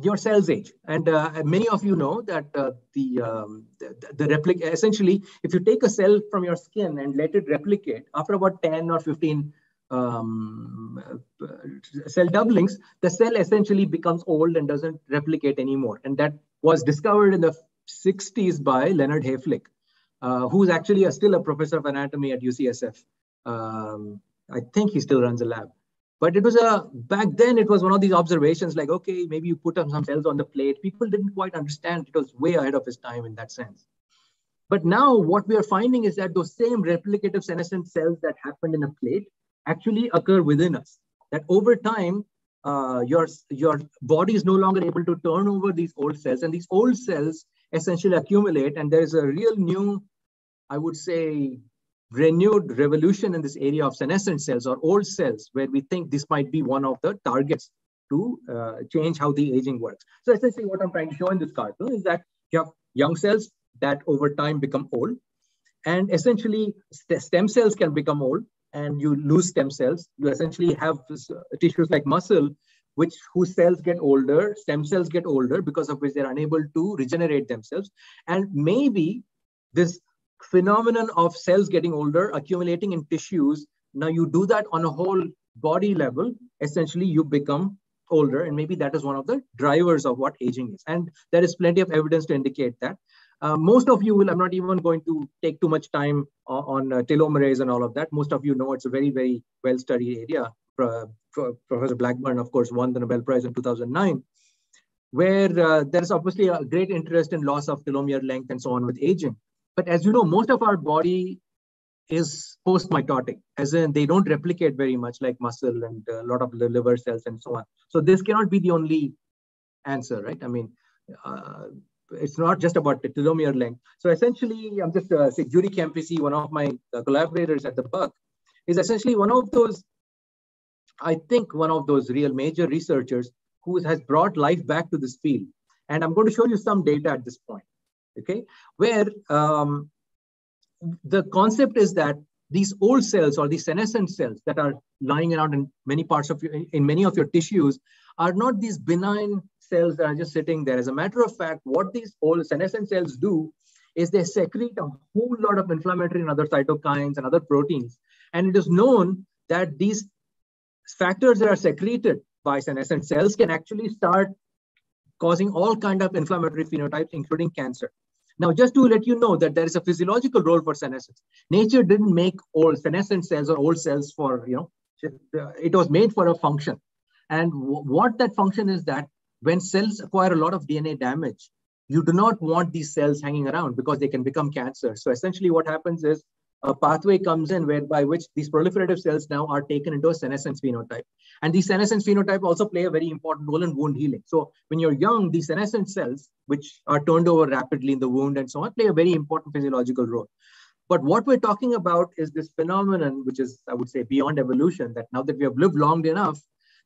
your cells age. And uh, many of you know that uh, the, um, the, the replic essentially, if you take a cell from your skin and let it replicate, after about 10 or 15 um, cell doublings, the cell essentially becomes old and doesn't replicate anymore. And that was discovered in the 60s by Leonard Hayflick, uh, who's actually a, still a professor of anatomy at UCSF. Um, I think he still runs a lab. But it was a back then it was one of these observations like, okay, maybe you put some cells on the plate. People didn't quite understand. It was way ahead of his time in that sense. But now what we are finding is that those same replicative senescent cells that happened in a plate actually occur within us. That over time, uh, your, your body is no longer able to turn over these old cells, and these old cells essentially accumulate. And there is a real new, I would say, renewed revolution in this area of senescent cells or old cells, where we think this might be one of the targets to uh, change how the aging works. So essentially what I'm trying to show in this cartoon is that you have young cells that over time become old. And essentially st stem cells can become old and you lose stem cells. You essentially have uh, tissues like muscle, which whose cells get older, stem cells get older because of which they're unable to regenerate themselves. And maybe this phenomenon of cells getting older, accumulating in tissues. Now you do that on a whole body level, essentially you become older. And maybe that is one of the drivers of what aging is. And there is plenty of evidence to indicate that. Uh, most of you will, I'm not even going to take too much time on, on uh, telomerase and all of that. Most of you know it's a very, very well-studied area. Uh, Professor Blackburn, of course, won the Nobel Prize in 2009, where uh, there is obviously a great interest in loss of telomere length and so on with aging. But as you know, most of our body is post-mitotic, as in they don't replicate very much like muscle and a lot of the liver cells and so on. So this cannot be the only answer, right? I mean, uh, it's not just about the telomere length. So essentially, I'm just uh, say Judy Campisi, one of my uh, collaborators at the Buck, is essentially one of those, I think, one of those real major researchers who has brought life back to this field. And I'm going to show you some data at this point okay, where um, the concept is that these old cells or these senescent cells that are lying around in many parts of your, in many of your tissues are not these benign cells that are just sitting there. As a matter of fact, what these old senescent cells do is they secrete a whole lot of inflammatory and other cytokines and other proteins. And it is known that these factors that are secreted by senescent cells can actually start causing all kind of inflammatory phenotypes, including cancer. Now, just to let you know that there is a physiological role for senescence. Nature didn't make old senescent cells or old cells for, you know, it was made for a function. And what that function is that when cells acquire a lot of DNA damage, you do not want these cells hanging around because they can become cancer. So essentially what happens is a pathway comes in whereby which these proliferative cells now are taken into a senescence phenotype. And these senescence phenotype also play a very important role in wound healing. So when you're young, these senescent cells, which are turned over rapidly in the wound and so on, play a very important physiological role. But what we're talking about is this phenomenon, which is, I would say, beyond evolution, that now that we have lived long enough,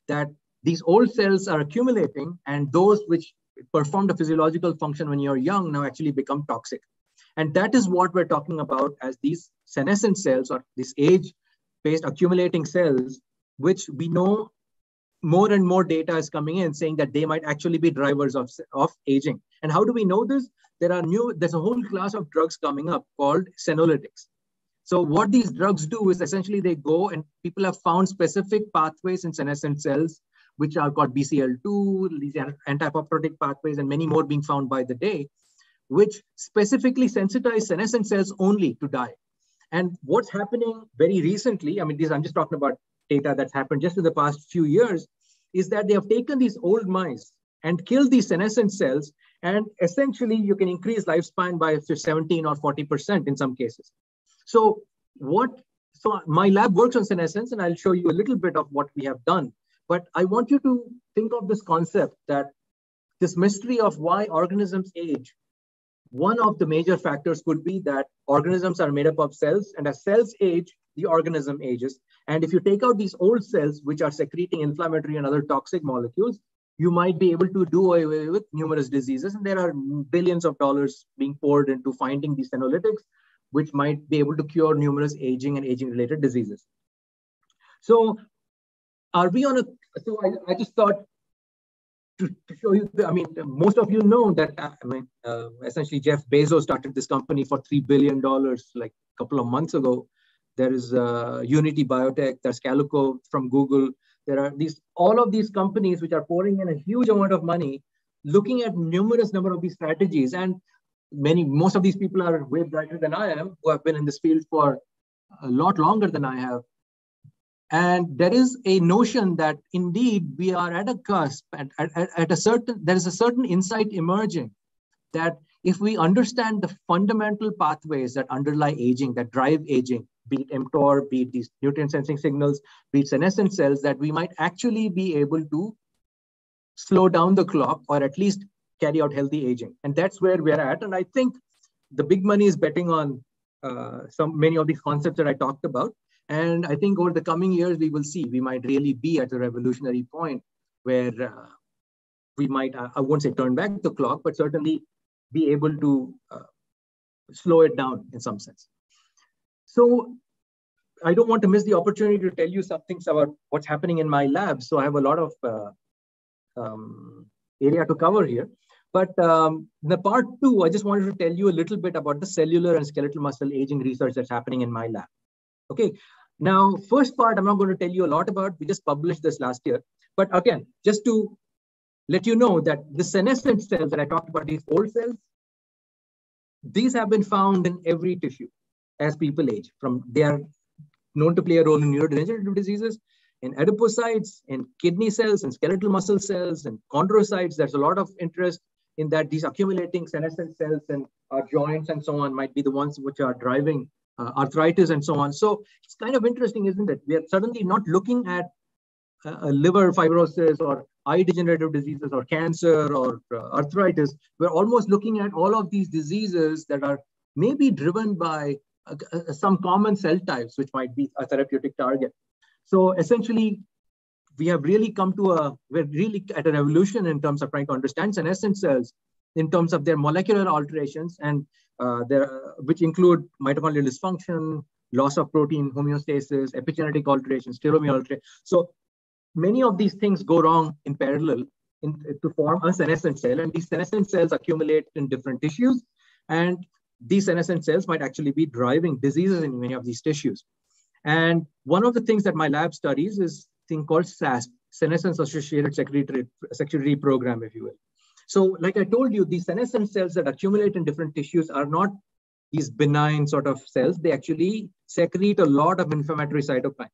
that these old cells are accumulating and those which performed a physiological function when you're young now actually become toxic. And that is what we're talking about as these senescent cells or these age-based accumulating cells, which we know more and more data is coming in saying that they might actually be drivers of, of aging. And how do we know this? There are new, there's a whole class of drugs coming up called senolytics. So what these drugs do is essentially they go and people have found specific pathways in senescent cells, which are called BCL2, these anti-apoptotic pathways, and many more being found by the day, which specifically sensitize senescent cells only to die. And what's happening very recently, I mean, these I'm just talking about data that's happened just in the past few years, is that they have taken these old mice and killed these senescent cells, and essentially you can increase lifespan by 17 or 40% in some cases. So what, so my lab works on senescence, and I'll show you a little bit of what we have done. But I want you to think of this concept that this mystery of why organisms age one of the major factors could be that organisms are made up of cells, and as cells age, the organism ages. And if you take out these old cells, which are secreting inflammatory and other toxic molecules, you might be able to do away with numerous diseases. And there are billions of dollars being poured into finding these senolytics. which might be able to cure numerous aging and aging related diseases. So are we on a, so I, I just thought to, to, show you, the, I mean, most of you know that, uh, I mean, uh, essentially Jeff Bezos started this company for $3 billion like a couple of months ago. There is uh, Unity Biotech, there's Calico from Google. There are these, all of these companies which are pouring in a huge amount of money, looking at numerous number of these strategies. And many, most of these people are way brighter than I am, who have been in this field for a lot longer than I have. And there is a notion that indeed we are at a cusp, at, at, at a certain, there is a certain insight emerging that if we understand the fundamental pathways that underlie aging, that drive aging, be it mTOR, be it these nutrient sensing signals, be it senescent cells, that we might actually be able to slow down the clock or at least carry out healthy aging. And that's where we're at. And I think the big money is betting on uh, some many of these concepts that I talked about. And I think over the coming years, we will see we might really be at a revolutionary point where uh, we might, uh, I won't say turn back the clock, but certainly be able to uh, slow it down in some sense. So I don't want to miss the opportunity to tell you some things about what's happening in my lab. So I have a lot of uh, um, area to cover here. But um, the part two, I just wanted to tell you a little bit about the cellular and skeletal muscle aging research that's happening in my lab. Okay. Now, first part, I'm not going to tell you a lot about. We just published this last year. But again, just to let you know that the senescent cells that I talked about, these old cells, these have been found in every tissue as people age. From they are known to play a role in neurodegenerative diseases, in adipocytes, in kidney cells, and skeletal muscle cells, and chondrocytes. There's a lot of interest in that these accumulating senescent cells and our joints and so on might be the ones which are driving uh, arthritis and so on. So it's kind of interesting, isn't it? We are suddenly not looking at uh, liver fibrosis or eye degenerative diseases or cancer or uh, arthritis. We're almost looking at all of these diseases that are maybe driven by uh, uh, some common cell types, which might be a therapeutic target. So essentially, we have really come to a, we're really at an evolution in terms of trying to understand senescent cells in terms of their molecular alterations and uh, their, which include mitochondrial dysfunction, loss of protein homeostasis, epigenetic alterations, telomere alteration. So many of these things go wrong in parallel in, to form a senescent cell, and these senescent cells accumulate in different tissues, and these senescent cells might actually be driving diseases in many of these tissues. And one of the things that my lab studies is thing called SASP, senescence associated secretory, secretory program, if you will. So like I told you, these senescent cells that accumulate in different tissues are not these benign sort of cells. They actually secrete a lot of inflammatory cytokines.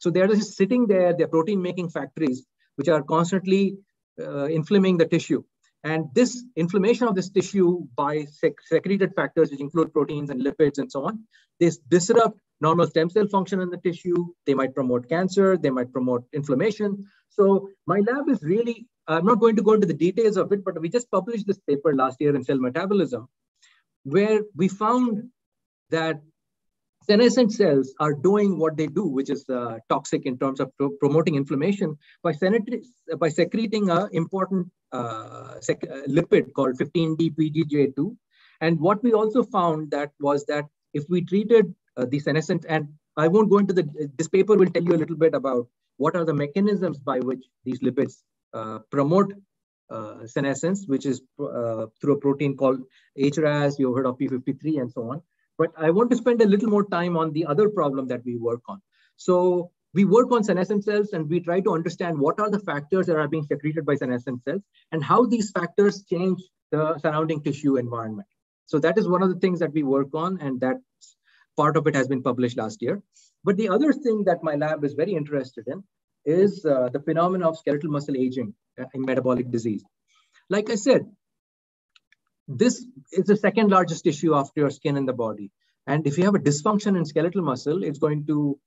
So they're just sitting there, they're protein making factories, which are constantly uh, inflaming the tissue. And this inflammation of this tissue by sec secreted factors, which include proteins and lipids and so on, this disrupt normal stem cell function in the tissue. They might promote cancer, they might promote inflammation. So my lab is really, I'm not going to go into the details of it, but we just published this paper last year in Cell Metabolism, where we found that senescent cells are doing what they do, which is uh, toxic in terms of pro promoting inflammation by, by secreting an important uh, sec uh, lipid called 15D-PGJ2. And what we also found that was that if we treated uh, the senescent, and I won't go into the, this paper will tell you a little bit about what are the mechanisms by which these lipids promote uh, senescence, which is uh, through a protein called HRAS, you've heard of P53 and so on. But I want to spend a little more time on the other problem that we work on. So we work on senescent cells and we try to understand what are the factors that are being secreted by senescent cells and how these factors change the surrounding tissue environment. So that is one of the things that we work on and that part of it has been published last year. But the other thing that my lab is very interested in is uh, the phenomenon of skeletal muscle aging in metabolic disease. Like I said, this is the second largest tissue after your skin in the body. And if you have a dysfunction in skeletal muscle, it's going to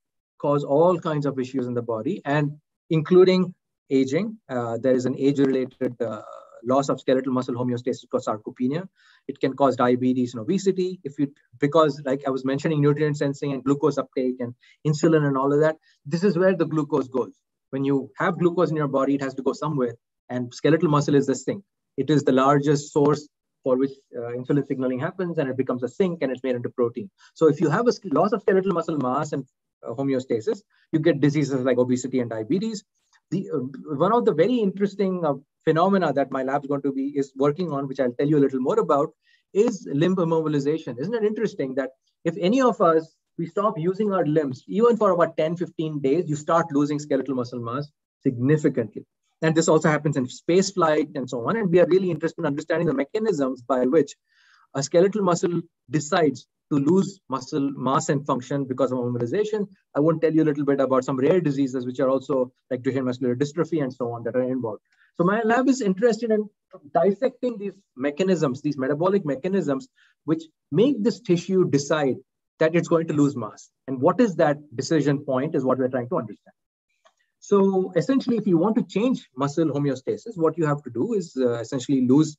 cause all kinds of issues in the body, and including aging. Uh, there is an age-related uh, loss of skeletal muscle homeostasis called sarcopenia. It can cause diabetes and obesity. If you because like I was mentioning, nutrient sensing and glucose uptake and insulin and all of that. This is where the glucose goes. When you have glucose in your body, it has to go somewhere, and skeletal muscle is this thing. It is the largest source for which uh, insulin signaling happens and it becomes a sink and it's made into protein. So if you have a loss of skeletal muscle mass and uh, homeostasis, you get diseases like obesity and diabetes. The, uh, one of the very interesting uh, phenomena that my lab is going to be is working on, which I'll tell you a little more about, is limb immobilization. Isn't it interesting that if any of us, we stop using our limbs, even for about 10, 15 days, you start losing skeletal muscle mass significantly. And this also happens in space flight and so on. And we are really interested in understanding the mechanisms by which a skeletal muscle decides to lose muscle mass and function because of mobilization. I won't tell you a little bit about some rare diseases, which are also like Duchenne muscular dystrophy and so on that are involved. So my lab is interested in dissecting these mechanisms, these metabolic mechanisms, which make this tissue decide that it's going to lose mass. And what is that decision point is what we're trying to understand. So essentially, if you want to change muscle homeostasis, what you have to do is uh, essentially lose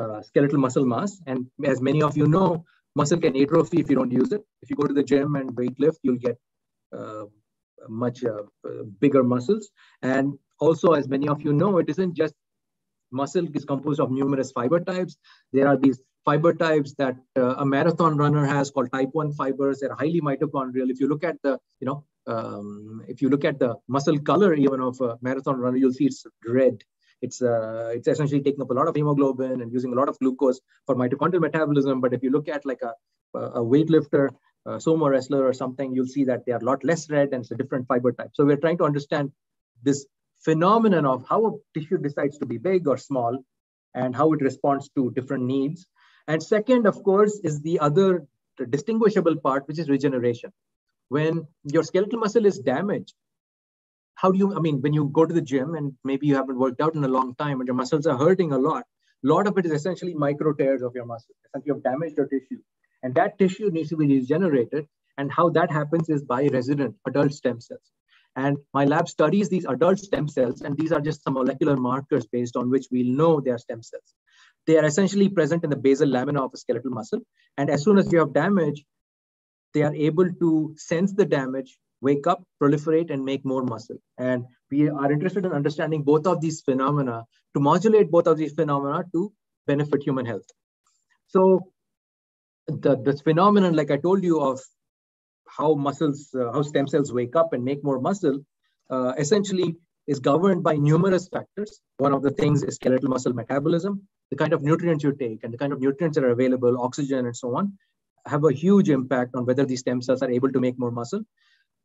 uh, skeletal muscle mass. And as many of you know, muscle can atrophy if you don't use it. If you go to the gym and weight lift, you'll get uh, much uh, bigger muscles. And also, as many of you know, it isn't just muscle is composed of numerous fiber types. There are these fiber types that uh, a marathon runner has called type 1 fibers. They're highly mitochondrial. If you look at the, you know, um, if you look at the muscle color even of a marathon runner, you'll see it's red. It's uh, it's essentially taking up a lot of hemoglobin and using a lot of glucose for mitochondrial metabolism. But if you look at like a, a weightlifter, a sumo wrestler or something, you'll see that they are a lot less red and it's a different fiber type. So we're trying to understand this phenomenon of how a tissue decides to be big or small and how it responds to different needs. And second, of course, is the other distinguishable part, which is regeneration. When your skeletal muscle is damaged, how do you, I mean, when you go to the gym and maybe you haven't worked out in a long time and your muscles are hurting a lot, a lot of it is essentially micro tears of your muscle. Essentially, you've damaged your tissue. And that tissue needs to be regenerated. And how that happens is by resident adult stem cells. And my lab studies these adult stem cells, and these are just some molecular markers based on which we'll know they are stem cells. They are essentially present in the basal lamina of a skeletal muscle. And as soon as you have damage, they are able to sense the damage, wake up, proliferate, and make more muscle. And we are interested in understanding both of these phenomena to modulate both of these phenomena to benefit human health. So the, this phenomenon, like I told you, of how muscles, uh, how stem cells wake up and make more muscle, uh, essentially is governed by numerous factors. One of the things is skeletal muscle metabolism, the kind of nutrients you take and the kind of nutrients that are available, oxygen and so on, have a huge impact on whether these stem cells are able to make more muscle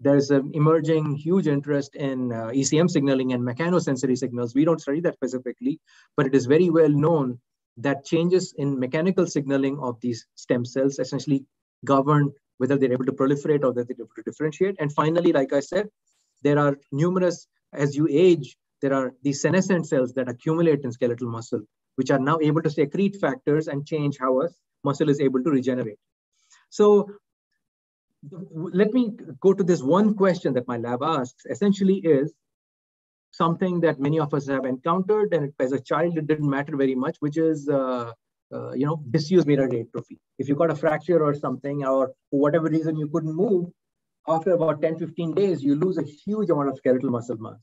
there's an emerging huge interest in uh, ECM signaling and mechanosensory signals. We don't study that specifically, but it is very well known that changes in mechanical signaling of these stem cells essentially govern whether they're able to proliferate or whether they're able to differentiate. And finally, like I said, there are numerous, as you age, there are these senescent cells that accumulate in skeletal muscle, which are now able to secrete factors and change how a muscle is able to regenerate. So let me go to this one question that my lab asks essentially is something that many of us have encountered and as a child it didn't matter very much which is uh, uh, you know disuse mirror atrophy if you got a fracture or something or for whatever reason you couldn't move after about 10 15 days you lose a huge amount of skeletal muscle mass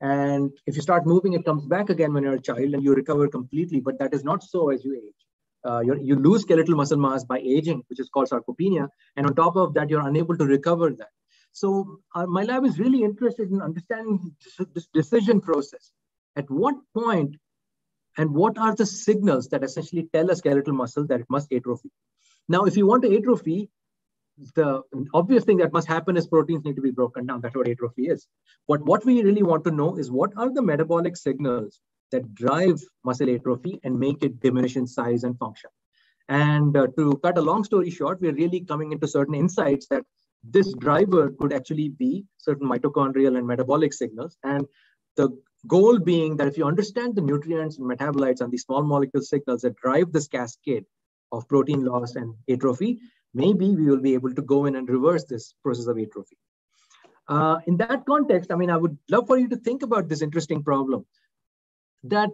and if you start moving it comes back again when you're a child and you recover completely but that is not so as you age uh, you lose skeletal muscle mass by aging, which is called sarcopenia. And on top of that, you're unable to recover that. So uh, my lab is really interested in understanding this decision process. At what point and what are the signals that essentially tell a skeletal muscle that it must atrophy? Now, if you want to atrophy, the obvious thing that must happen is proteins need to be broken down. That's what atrophy is. But what we really want to know is what are the metabolic signals that drive muscle atrophy and make it diminish in size and function. And uh, to cut a long story short, we're really coming into certain insights that this driver could actually be certain mitochondrial and metabolic signals. And the goal being that if you understand the nutrients and metabolites and the small molecule signals that drive this cascade of protein loss and atrophy, maybe we will be able to go in and reverse this process of atrophy. Uh, in that context, I mean, I would love for you to think about this interesting problem that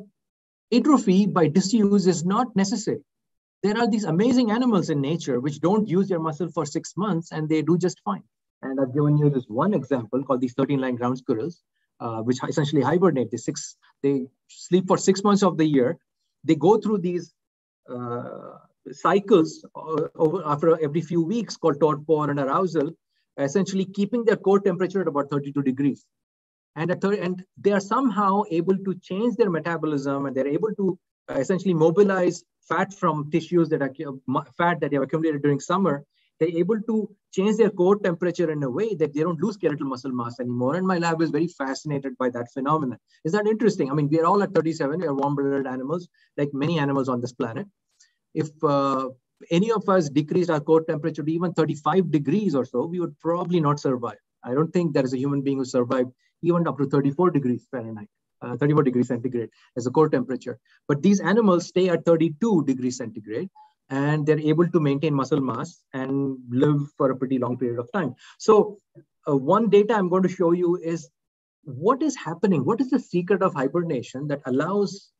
atrophy by disuse is not necessary. There are these amazing animals in nature which don't use their muscle for six months and they do just fine. And I've given you this one example called these 13 line ground squirrels, uh, which essentially hibernate. They, six, they sleep for six months of the year. They go through these uh, cycles uh, over after every few weeks called torpor and arousal, essentially keeping their core temperature at about 32 degrees. And, at and they are somehow able to change their metabolism and they're able to uh, essentially mobilize fat from tissues that are fat that they have accumulated during summer they're able to change their core temperature in a way that they don't lose skeletal muscle mass anymore. And my lab is very fascinated by that phenomenon. Is that interesting? I mean, we are all at 37, we are warm-blooded animals, like many animals on this planet. If uh, any of us decreased our core temperature to even 35 degrees or so, we would probably not survive. I don't think there is a human being who survived even up to 34 degrees Fahrenheit. Uh, 34 degrees centigrade as a core temperature. But these animals stay at 32 degrees centigrade and they're able to maintain muscle mass and live for a pretty long period of time. So uh, one data I'm going to show you is what is happening? What is the secret of hibernation that allows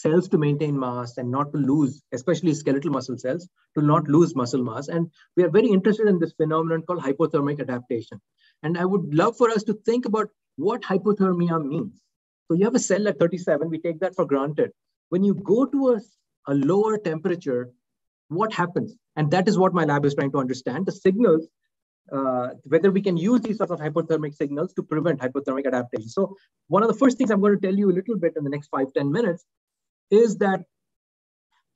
cells to maintain mass and not to lose, especially skeletal muscle cells, to not lose muscle mass? And we are very interested in this phenomenon called hypothermic adaptation. And I would love for us to think about what hypothermia means. So you have a cell at 37, we take that for granted. When you go to a, a lower temperature, what happens? And that is what my lab is trying to understand. The signals, uh, whether we can use these sorts of hypothermic signals to prevent hypothermic adaptation. So one of the first things I'm going to tell you a little bit in the next five ten minutes is that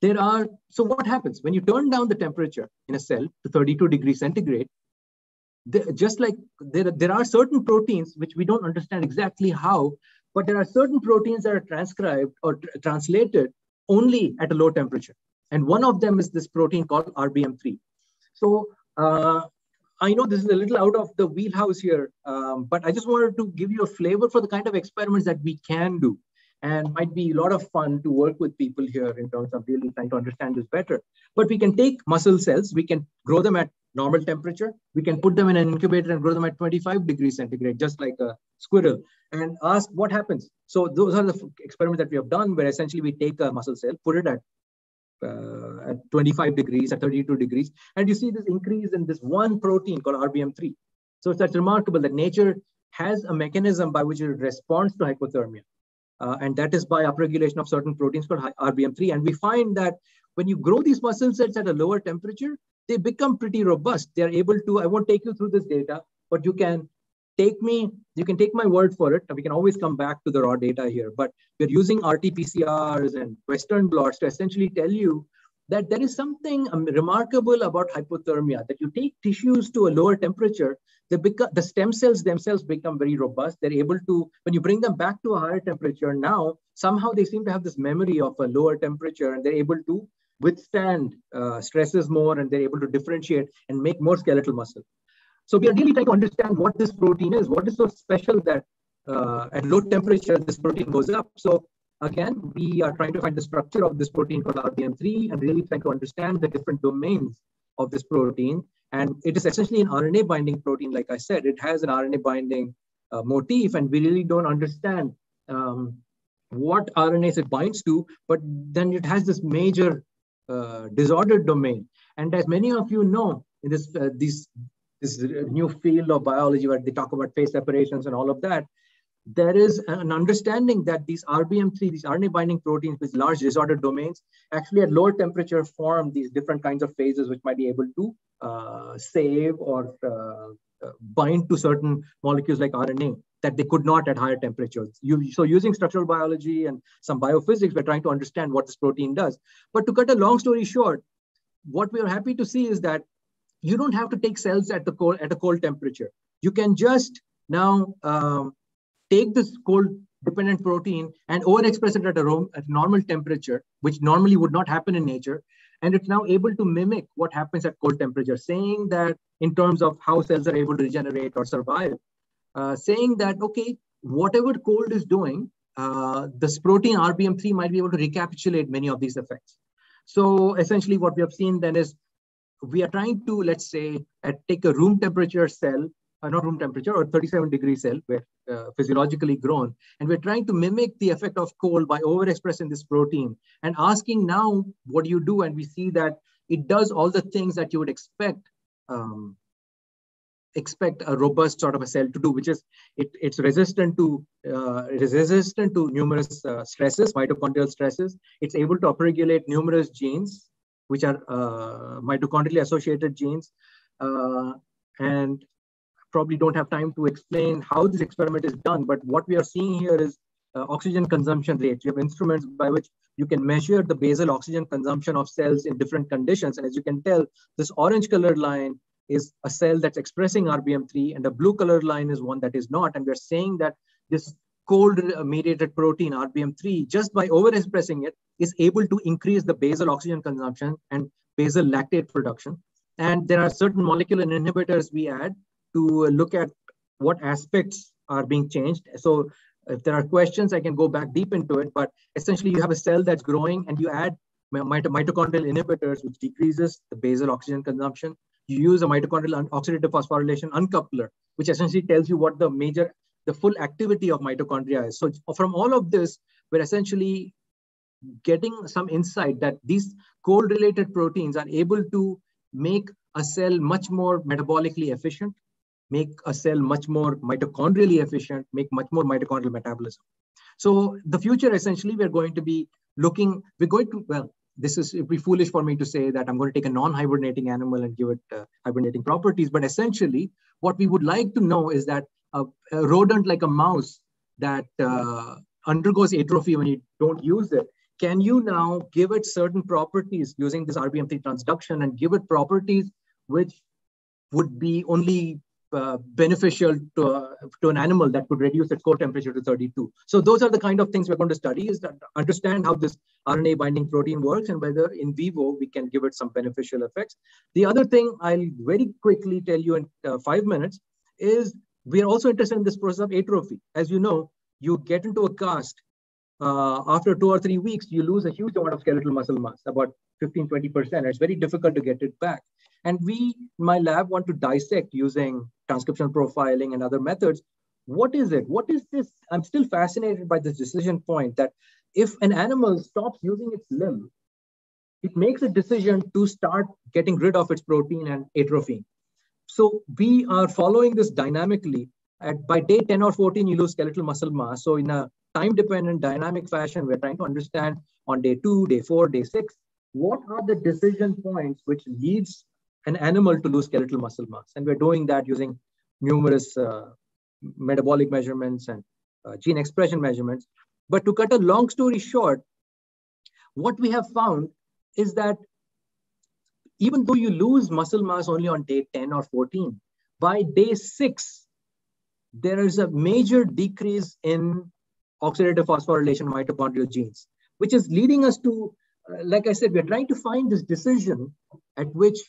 there are, so what happens when you turn down the temperature in a cell to 32 degrees centigrade, just like there, there are certain proteins which we don't understand exactly how, but there are certain proteins that are transcribed or translated only at a low temperature. And one of them is this protein called RBM3. So uh, I know this is a little out of the wheelhouse here, um, but I just wanted to give you a flavor for the kind of experiments that we can do. And might be a lot of fun to work with people here in terms of really trying to understand this better. But we can take muscle cells, we can grow them at normal temperature. We can put them in an incubator and grow them at 25 degrees centigrade, just like a squirrel, and ask what happens. So those are the experiments that we have done, where essentially we take a muscle cell, put it at uh, at 25 degrees, at 32 degrees. And you see this increase in this one protein called RBM3. So it's that's remarkable that nature has a mechanism by which it responds to hypothermia. Uh, and that is by upregulation of certain proteins called RBM3. And we find that when you grow these muscle cells at a lower temperature, they become pretty robust. They're able to, I won't take you through this data, but you can take me, you can take my word for it. We can always come back to the raw data here, but we're using RT-PCRs and Western blots to essentially tell you that there is something um, remarkable about hypothermia, that you take tissues to a lower temperature, they become, the stem cells themselves become very robust. They're able to, when you bring them back to a higher temperature now, somehow they seem to have this memory of a lower temperature and they're able to withstand uh, stresses more and they're able to differentiate and make more skeletal muscle. So we are really trying to understand what this protein is. What is so special that uh, at low temperature, this protein goes up. So again, we are trying to find the structure of this protein called RBM3 and really trying to understand the different domains of this protein. And it is essentially an RNA binding protein. Like I said, it has an RNA binding uh, motif and we really don't understand um, what RNAs it binds to, but then it has this major uh, disordered domain. And as many of you know, in this, uh, this new field of biology where they talk about phase separations and all of that, there is an understanding that these RBM3, these RNA binding proteins with large disordered domains, actually at lower temperature form these different kinds of phases which might be able to uh, save or uh, bind to certain molecules like RNA that they could not at higher temperatures. You, so using structural biology and some biophysics, we're trying to understand what this protein does. But to cut a long story short, what we are happy to see is that you don't have to take cells at the cold at a cold temperature. You can just now um, take this cold dependent protein and overexpress it at a room at normal temperature, which normally would not happen in nature. And it's now able to mimic what happens at cold temperature, saying that in terms of how cells are able to regenerate or survive, uh, saying that, okay, whatever cold is doing, uh, this protein RBM3 might be able to recapitulate many of these effects. So essentially what we have seen then is we are trying to, let's say, take a room temperature cell, uh, not room temperature, or 37 degrees cell, where uh, physiologically grown, and we're trying to mimic the effect of cold by overexpressing this protein and asking now, what do you do? And we see that it does all the things that you would expect um, expect a robust sort of a cell to do, which is it, it's resistant to uh, it is resistant to numerous uh, stresses, mitochondrial stresses. It's able to upregulate numerous genes, which are uh, mitochondrially associated genes, uh, and probably don't have time to explain how this experiment is done. But what we are seeing here is uh, oxygen consumption rates. You have instruments by which you can measure the basal oxygen consumption of cells in different conditions. And as you can tell, this orange colored line is a cell that's expressing RBM3 and the blue colored line is one that is not. And we're saying that this cold mediated protein RBM3, just by overexpressing it, is able to increase the basal oxygen consumption and basal lactate production. And there are certain molecular inhibitors we add to look at what aspects are being changed. So if there are questions, I can go back deep into it, but essentially you have a cell that's growing and you add mitochondrial inhibitors, which decreases the basal oxygen consumption. You use a mitochondrial oxidative phosphorylation uncoupler, which essentially tells you what the major, the full activity of mitochondria is. So from all of this, we're essentially getting some insight that these cold related proteins are able to make a cell much more metabolically efficient make a cell much more mitochondrially efficient, make much more mitochondrial metabolism. So the future, essentially, we're going to be looking, we're going to, well, this is it'd be foolish for me to say that I'm going to take a non-hibernating animal and give it uh, hibernating properties. But essentially, what we would like to know is that a, a rodent like a mouse that uh, undergoes atrophy when you don't use it, can you now give it certain properties using this RBM3 transduction and give it properties which would be only uh, beneficial to, uh, to an animal that could reduce its core temperature to 32. So those are the kind of things we're going to study is that understand how this RNA binding protein works and whether in vivo we can give it some beneficial effects. The other thing I'll very quickly tell you in uh, five minutes is we are also interested in this process of atrophy. As you know, you get into a cast, uh, after two or three weeks, you lose a huge amount of skeletal muscle mass, about 15, 20%. It's very difficult to get it back. And we, my lab, want to dissect using transcription profiling and other methods. What is it? What is this? I'm still fascinated by this decision point that if an animal stops using its limb, it makes a decision to start getting rid of its protein and atrophy. So we are following this dynamically. At by day 10 or 14, you lose skeletal muscle mass. So in a time-dependent dynamic fashion, we're trying to understand on day two, day four, day six, what are the decision points which leads an animal to lose skeletal muscle mass. And we're doing that using numerous uh, metabolic measurements and uh, gene expression measurements. But to cut a long story short, what we have found is that even though you lose muscle mass only on day 10 or 14, by day six, there is a major decrease in oxidative phosphorylation mitochondrial genes, which is leading us to, uh, like I said, we're trying to find this decision at which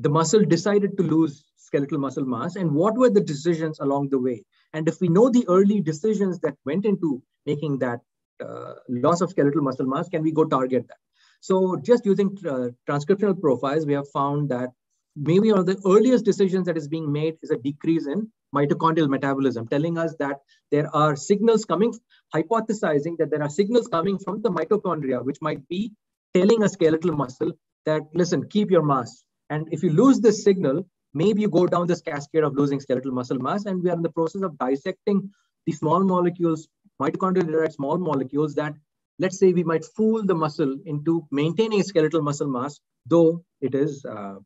the muscle decided to lose skeletal muscle mass and what were the decisions along the way? And if we know the early decisions that went into making that uh, loss of skeletal muscle mass can we go target that? So just using uh, transcriptional profiles we have found that maybe one of the earliest decisions that is being made is a decrease in mitochondrial metabolism telling us that there are signals coming hypothesizing that there are signals coming from the mitochondria which might be telling a skeletal muscle that listen keep your mass and if you lose this signal, maybe you go down this cascade of losing skeletal muscle mass. And we are in the process of dissecting the small molecules, mitochondrial derived small molecules that, let's say, we might fool the muscle into maintaining skeletal muscle mass, though it is uh,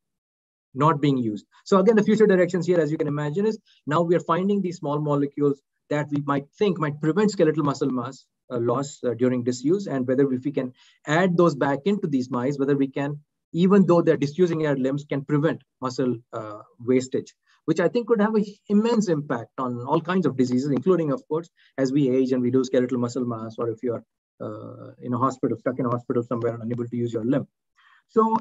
not being used. So again, the future directions here, as you can imagine, is now we are finding these small molecules that we might think might prevent skeletal muscle mass uh, loss uh, during disuse, and whether if we can add those back into these mice, whether we can even though they're disusing our limbs, can prevent muscle uh, wastage, which I think could have an immense impact on all kinds of diseases, including, of course, as we age and we lose skeletal muscle mass, or if you're uh, in a hospital, stuck in a hospital somewhere and unable to use your limb. So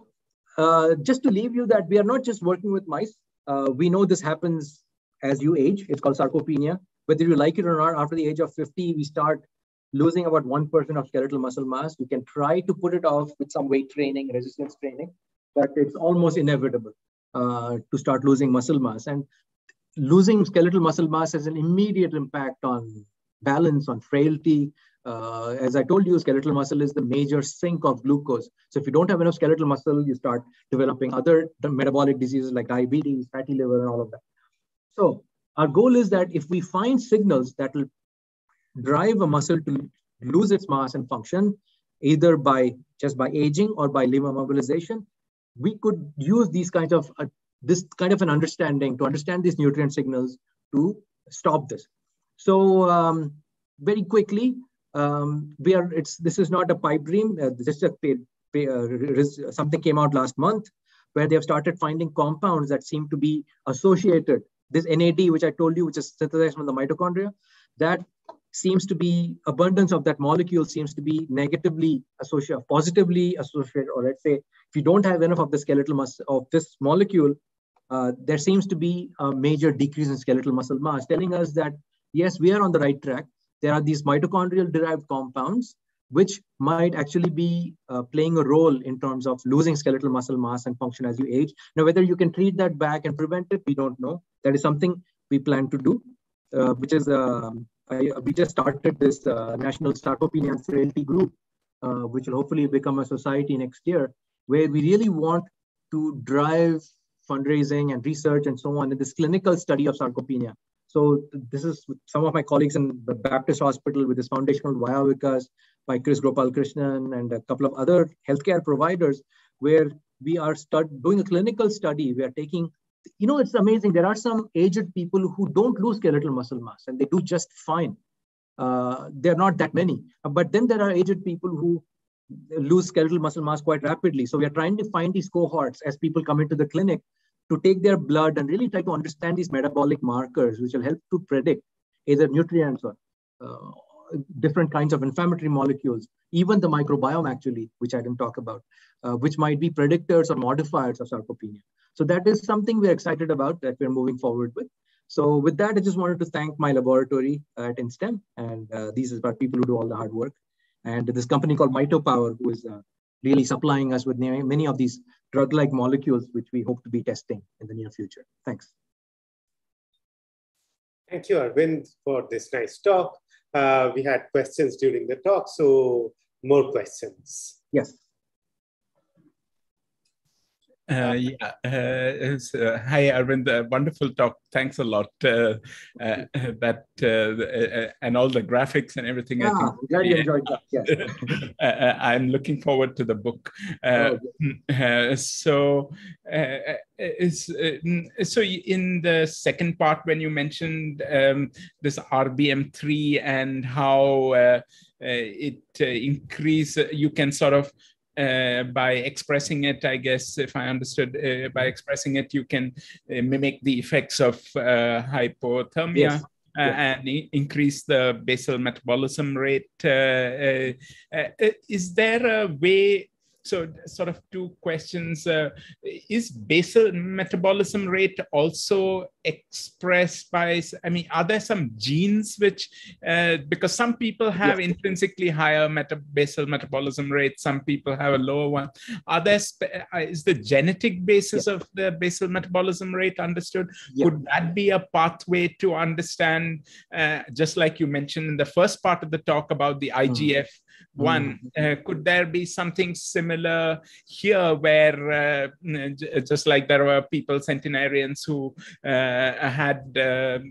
uh, just to leave you that we are not just working with mice. Uh, we know this happens as you age. It's called sarcopenia. Whether you like it or not, after the age of 50, we start losing about 1% of skeletal muscle mass. You can try to put it off with some weight training, resistance training, but it's almost inevitable uh, to start losing muscle mass. And losing skeletal muscle mass has an immediate impact on balance, on frailty. Uh, as I told you, skeletal muscle is the major sink of glucose. So if you don't have enough skeletal muscle, you start developing other metabolic diseases like diabetes, fatty liver, and all of that. So our goal is that if we find signals that will drive a muscle to lose its mass and function, either by just by aging or by liver mobilization, we could use these kinds of uh, this kind of an understanding to understand these nutrient signals to stop this. So um, very quickly, um, we are. It's this is not a pipe dream. Uh, this is a uh, something came out last month where they have started finding compounds that seem to be associated. This NAD, which I told you, which is synthesized from the mitochondria, that seems to be abundance of that molecule seems to be negatively associated, positively associated, or let's say if you don't have enough of the skeletal muscle of this molecule, uh, there seems to be a major decrease in skeletal muscle mass, telling us that yes, we are on the right track. There are these mitochondrial derived compounds which might actually be uh, playing a role in terms of losing skeletal muscle mass and function as you age. Now, whether you can treat that back and prevent it, we don't know. That is something we plan to do, uh, which is um, I, we just started this uh, National Sarcopenia and Frailty Group, uh, which will hopefully become a society next year, where we really want to drive fundraising and research and so on in this clinical study of sarcopenia. So this is some of my colleagues in the Baptist Hospital with this foundation called Vayah Vikas by Kris Gopalakrishnan and a couple of other healthcare providers, where we are start doing a clinical study. We are taking you know, it's amazing. There are some aged people who don't lose skeletal muscle mass and they do just fine. Uh, they're not that many. But then there are aged people who lose skeletal muscle mass quite rapidly. So we are trying to find these cohorts as people come into the clinic to take their blood and really try to understand these metabolic markers, which will help to predict either nutrients or uh, different kinds of inflammatory molecules, even the microbiome actually, which I didn't talk about, uh, which might be predictors or modifiers of sarcopenia. So that is something we're excited about that we're moving forward with. So with that, I just wanted to thank my laboratory at inStem. And uh, these are about people who do all the hard work. And this company called MitoPower, who is uh, really supplying us with many of these drug-like molecules, which we hope to be testing in the near future. Thanks. Thank you, Arvind, for this nice talk. Uh, we had questions during the talk, so more questions. Yes. Uh, yeah. Uh, uh, hi, Arvind. Uh, wonderful talk. Thanks a lot. Uh, uh, that and all the graphics and everything. Yeah, I think, glad you enjoyed that. Yes. [LAUGHS] I'm looking forward to the book. Oh, so, is so in the second part when you mentioned um, this RBM3 and how it increase, you can sort of uh, by expressing it, I guess, if I understood, uh, by expressing it, you can uh, mimic the effects of uh, hypothermia. Yes. Uh, and increase the basal metabolism rate. is there a way so sort of two questions uh, is basal metabolism rate also expressed by i mean are there some genes which uh, because some people have yeah. intrinsically higher meta- basal metabolism rate some people have a lower one are there uh, is the genetic basis yeah. of the basal metabolism rate understood yeah. could that be a pathway to understand uh, just like you mentioned in the first part of the talk about the igf mm one. Mm. Uh, could there be something similar here where, uh, just like there were people, centenarians, who uh, had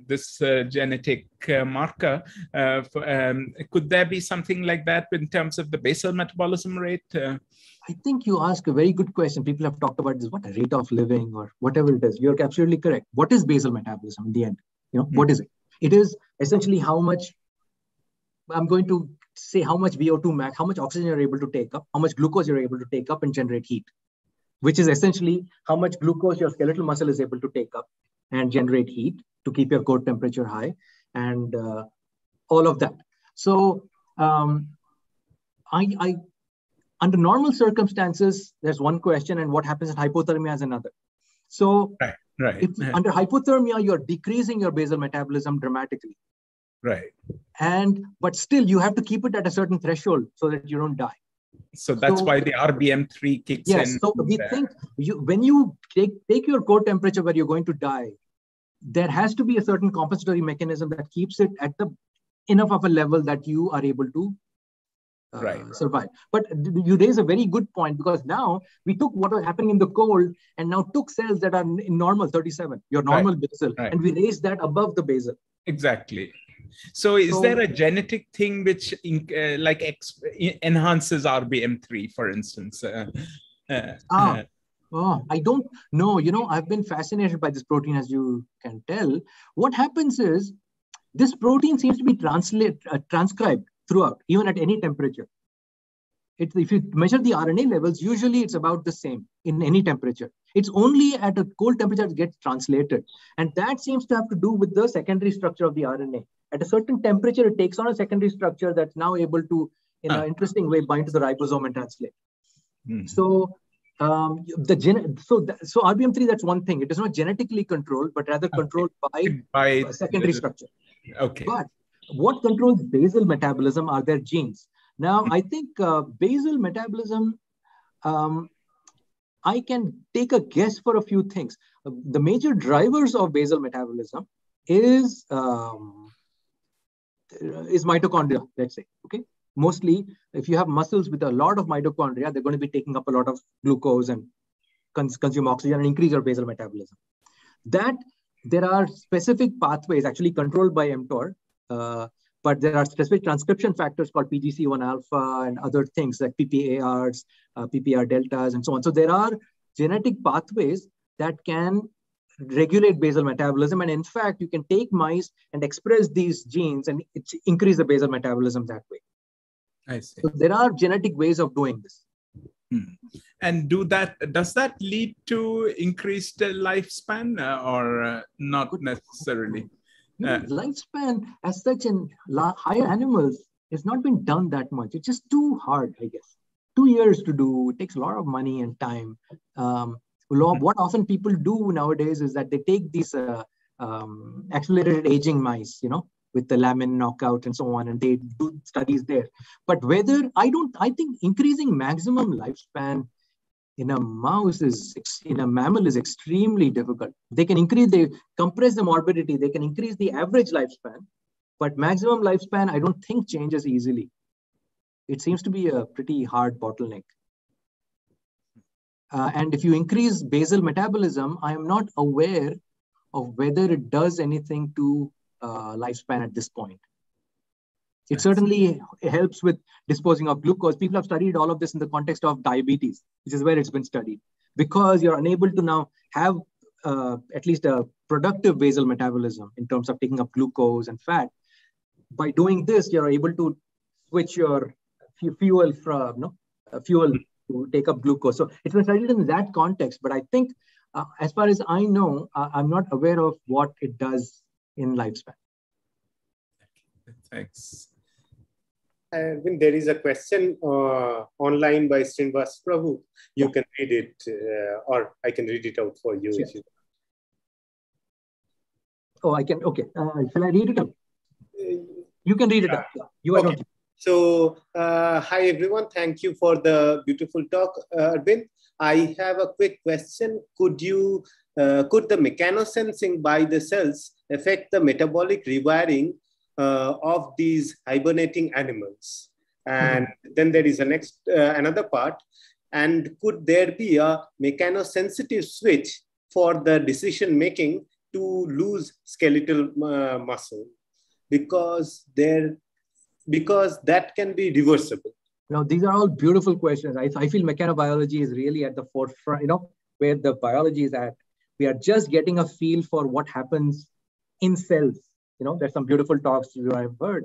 this uh, genetic uh, marker, for, um, could there be something like that in terms of the basal metabolism rate? I think you ask a very good question. People have talked about this, what a rate of living or whatever it is. You're absolutely correct. What is basal metabolism in the end? You know, mm. what is it? It is essentially how much I'm going to say how much VO2 max, how much oxygen you're able to take up, how much glucose you're able to take up and generate heat, which is essentially how much glucose your skeletal muscle is able to take up and generate heat to keep your core temperature high and uh, all of that. So um, I, I, under normal circumstances, there's one question and what happens in hypothermia is another. So right, right. If, under hypothermia, you're decreasing your basal metabolism dramatically. Right. And but still you have to keep it at a certain threshold so that you don't die. So that's so, why the RBM3 kicks yes, in. Yes. So we there. think you when you take take your core temperature where you're going to die, there has to be a certain compensatory mechanism that keeps it at the enough of a level that you are able to uh, right. survive. But you raise a very good point because now we took what was happening in the cold and now took cells that are in normal 37, your normal right. basal, right. and we raised that above the basal. Exactly. So, is so, there a genetic thing which uh, like ex- enhances RBM3, for instance? Uh, uh, ah, oh, I don't know. You know, I've been fascinated by this protein, as you can tell. What happens is this protein seems to be translate, uh, transcribed throughout, even at any temperature. It, if you measure the RNA levels, usually it's about the same in any temperature. It's only at a cold temperature it gets translated. And that seems to have to do with the secondary structure of the RNA. At a certain temperature, it takes on a secondary structure that's now able to, in an interesting way, bind to the ribosome and translate. Mm-hmm. So um, the gen- so so RBM3 that's one thing. It is not genetically controlled, but rather controlled okay. by, by secondary structure. Okay. But what controls basal metabolism are their genes. Now, I think uh, basal metabolism, um, I can take a guess for a few things. The major drivers of basal metabolism is um, is mitochondria. Let's say, okay. Mostly, if you have muscles with a lot of mitochondria, they're going to be taking up a lot of glucose and cons consume oxygen and increase your basal metabolism. That there are specific pathways actually controlled by mTOR, uh, but there are specific transcription factors called PGC1 alpha and other things like PPARs, uh, PPR deltas, and so on. So there are genetic pathways that can regulate basal metabolism. And in fact, you can take mice and express these genes and increase the basal metabolism that way. I see. So there are genetic ways of doing this. Hmm. And do that? Does that lead to increased lifespan uh, or uh, not necessarily? Uh, lifespan, as such, in higher animals, has not been done that much. It's just too hard, I guess. Two years to do. It takes a lot of money and time. Um. What often people do nowadays is that they take these uh, um, accelerated aging mice, you know, with the lamin knockout and so on, and they do studies there. But whether I don't, I think increasing maximum lifespan in a mouse is in a mammal is extremely difficult. They can increase, they compress the morbidity, they can increase the average lifespan, but maximum lifespan I don't think changes easily. It seems to be a pretty hard bottleneck. Uh, and if you increase basal metabolism, I am not aware of whether it does anything to uh, lifespan at this point. It certainly helps with disposing of glucose. People have studied all of this in the context of diabetes, which is where it's been studied, because you're unable to now have uh, at least a productive basal metabolism in terms of taking up glucose and fat. By doing this, you're able to switch your fuel from no uh, fuel to take up glucose. So it's been studied in that context. But I think, uh, as far as I know, uh, I'm not aware of what it does in lifespan. Thanks. And when there is a question uh, online by Srinivas Prabhu, you yeah. can read it, uh, or I can read it out for you. Sure. you... Oh, I can. Okay. Uh, shall I read it out? You can read it yeah. out. Yeah. You are okay. So, uh, hi everyone. Thank you for the beautiful talk, uh, Arvind. I have a quick question. Could you, uh, could the mechanosensing by the cells affect the metabolic rewiring uh, of these hibernating animals. And mm-hmm. then there is a next uh, another part. And could there be a mechanosensitive switch for the decision making to lose skeletal uh, muscle? Because there, because that can be reversible. Now, these are all beautiful questions. I, I feel mechanobiology is really at the forefront, you know, where the biology is at. We are just getting a feel for what happens in cells you know, there's some beautiful talks you have heard.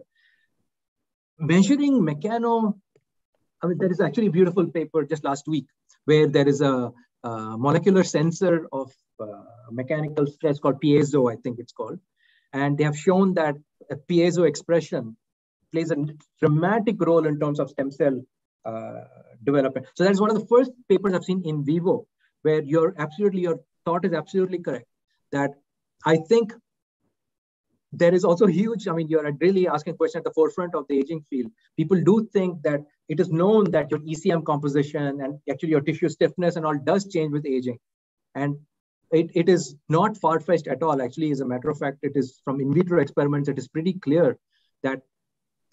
Measuring mechano, I mean, there is actually a beautiful paper just last week where there is a, a molecular sensor of uh, mechanical stress called piezo, I think it's called. And they have shown that a piezo expression plays a dramatic role in terms of stem cell uh, development. So that's one of the first papers I've seen in vivo, where you're absolutely, your thought is absolutely correct. That I think there is also huge, I mean, you're really asking a question at the forefront of the aging field. People do think that it is known that your ECM composition and actually your tissue stiffness and all does change with aging. And it, it is not far-fetched at all. Actually, as a matter of fact, it is from in vitro experiments, it is pretty clear that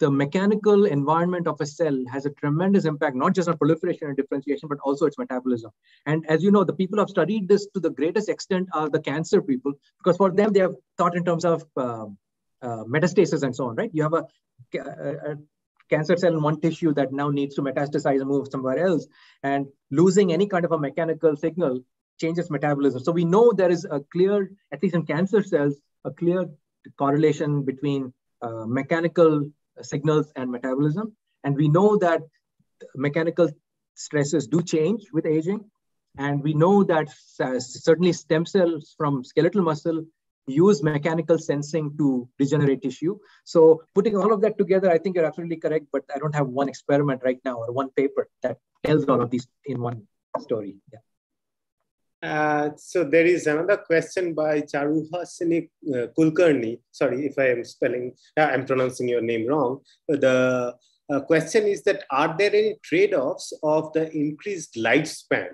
the mechanical environment of a cell has a tremendous impact, not just on proliferation and differentiation, but also its metabolism. And as you know, the people who have studied this to the greatest extent are the cancer people, because for them, they have thought in terms of uh, uh, metastasis and so on, right? You have a, a, a cancer cell in one tissue that now needs to metastasize and move somewhere else. And losing any kind of a mechanical signal changes metabolism. So we know there is a clear, at least in cancer cells, a clear correlation between uh, mechanical signals and metabolism. And we know that mechanical stresses do change with aging. And we know that uh, certainly stem cells from skeletal muscle use mechanical sensing to regenerate tissue. So putting all of that together, I think you're absolutely correct, but I don't have one experiment right now or one paper that tells all of these in one story. Yeah. Uh, so there is another question by Charuhasini uh, Kulkarni. Sorry if I am spelling, uh, I'm pronouncing your name wrong. The uh, question is that are there any trade-offs of the increased lifespan?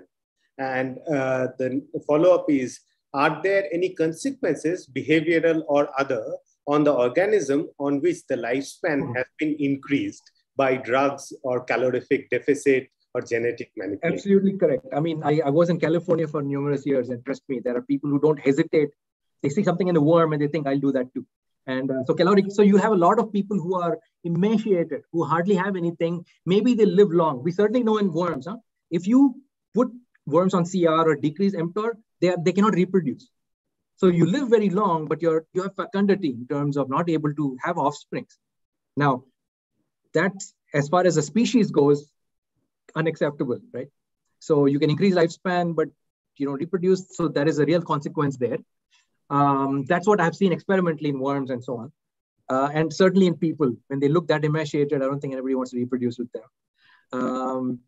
And uh, the follow-up is, are there any consequences, behavioral or other, on the organism on which the lifespan mm-hmm. has been increased by drugs or calorific deficit or genetic manipulation. Absolutely correct. I mean, I, I was in California for numerous years, and trust me, there are people who don't hesitate. They see something in a worm and they think, I'll do that too. And uh, so caloric, so you have a lot of people who are emaciated, who hardly have anything. Maybe they live long. We certainly know in worms, huh? if you put worms on CR or decrease mTOR, they, are, they cannot reproduce. So you live very long, but you're, you have fecundity in terms of not able to have offsprings. Now, that's as far as a species goes, unacceptable, right? So you can increase lifespan, but you know reproduce. So there is a real consequence there. Um, that's what I've seen experimentally in worms and so on, uh, and certainly in people when they look that emaciated. I don't think anybody wants to reproduce with them. Um,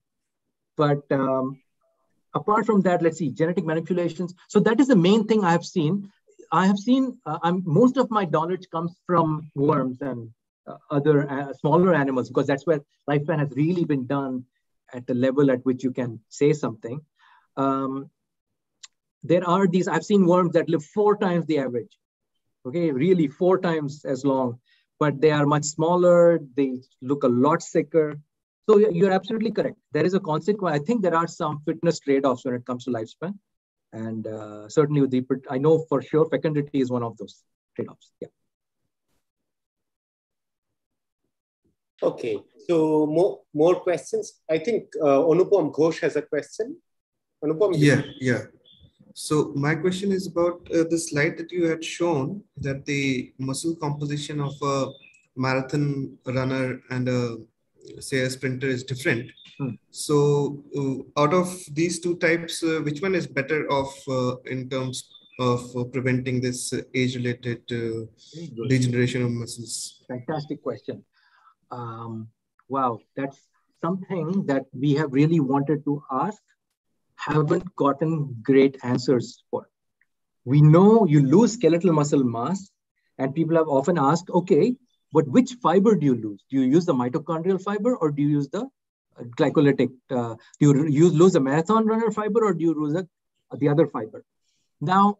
but um, apart from that, let's see genetic manipulations. So that is the main thing I have seen. I have seen uh, most of my knowledge comes from worms and uh, other uh, smaller animals because that's where lifespan has really been done at the level at which you can say something. Um, there are these, I've seen worms that live four times the average, okay, really four times as long, but they are much smaller, they look a lot sicker. So you're absolutely correct. There is a consequence. I think there are some fitness trade-offs when it comes to lifespan. And uh, certainly the, I know for sure fecundity is one of those trade-offs, yeah. Okay, so more more questions. I think uh, Anupam Ghosh has a question. Anupam. Yeah, yeah. So my question is about uh, the slide that you had shown that the muscle composition of a marathon runner and a say a sprinter is different. Hmm. So uh, out of these two types, uh, which one is better off uh, in terms of uh, preventing this age-related degeneration of muscles? Fantastic question um, wow, that's something that we have really wanted to ask, haven't gotten great answers for. We know you lose skeletal muscle mass, and people have often asked, okay, but which fiber do you lose? Do you use the mitochondrial fiber or do you use the uh, glycolytic? Uh, do you use, lose the marathon runner fiber or do you lose the, uh, the other fiber? Now,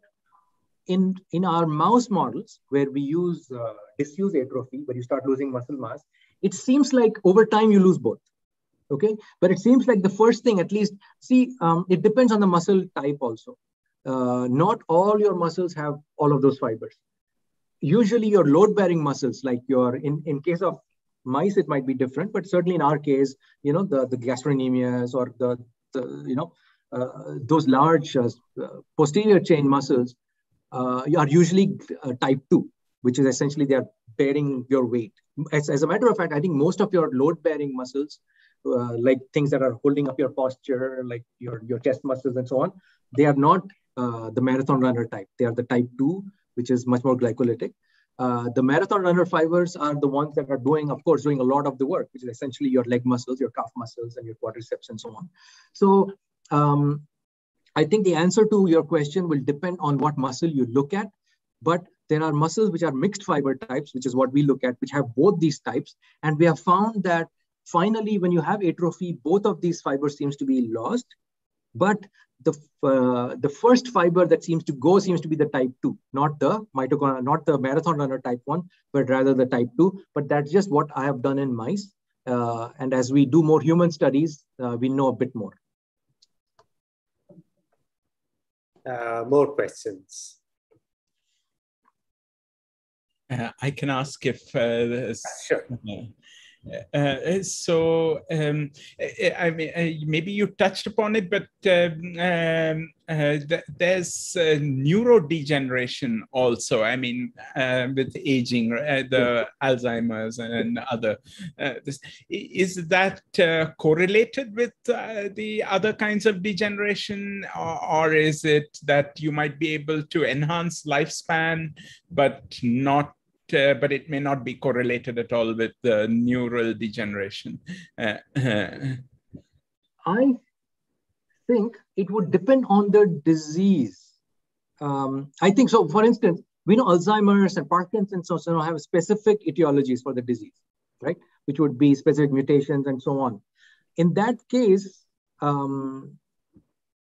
in, in our mouse models, where we use uh, disuse atrophy, where you start losing muscle mass, it seems like over time you lose both okay? But it seems like the first thing at least see um, it depends on the muscle type also. Uh, not all your muscles have all of those fibers. Usually your load bearing muscles like your in in case of mice it might be different but certainly in our case you know the the gastrocnemius or the, the you know uh, those large uh, posterior chain muscles uh, are usually uh, type 2 which is essentially they are bearing your weight. As, as a matter of fact, I think most of your load bearing muscles, uh, like things that are holding up your posture, like your, your chest muscles and so on, they are not uh, the marathon runner type. They are the type 2, which is much more glycolytic. Uh, the marathon runner fibers are the ones that are doing, of course, doing a lot of the work, which is essentially your leg muscles, your calf muscles, and your quadriceps, and so on. So um, I think the answer to your question will depend on what muscle you look at. But there are muscles which are mixed fiber types, which is what we look at, which have both these types. And we have found that finally, when you have atrophy, both of these fibers seems to be lost. But the uh, the first fiber that seems to go seems to be the type 2 not the mitochondria not the marathon runner type 1 but rather the type 2 but that's just what i have done in mice uh, and as we do more human studies uh, we know a bit more uh, more questions uh, i can ask if uh, sure uh, so um, I mean, uh, maybe you touched upon it, but um, um uh, th- there's uh, neurodegeneration also. I mean, uh, with aging, uh, the Alzheimer's and other. This, is that correlated with the other kinds of degeneration, or, or is it that you might be able to enhance lifespan, but not uh, but it may not be correlated at all with the neural degeneration. Uh, I think it would depend on the disease. Um, I think so. For instance, we know Alzheimer's and Parkinson's also have specific etiologies for the disease, right? Which would be specific mutations and so on. In that case, um,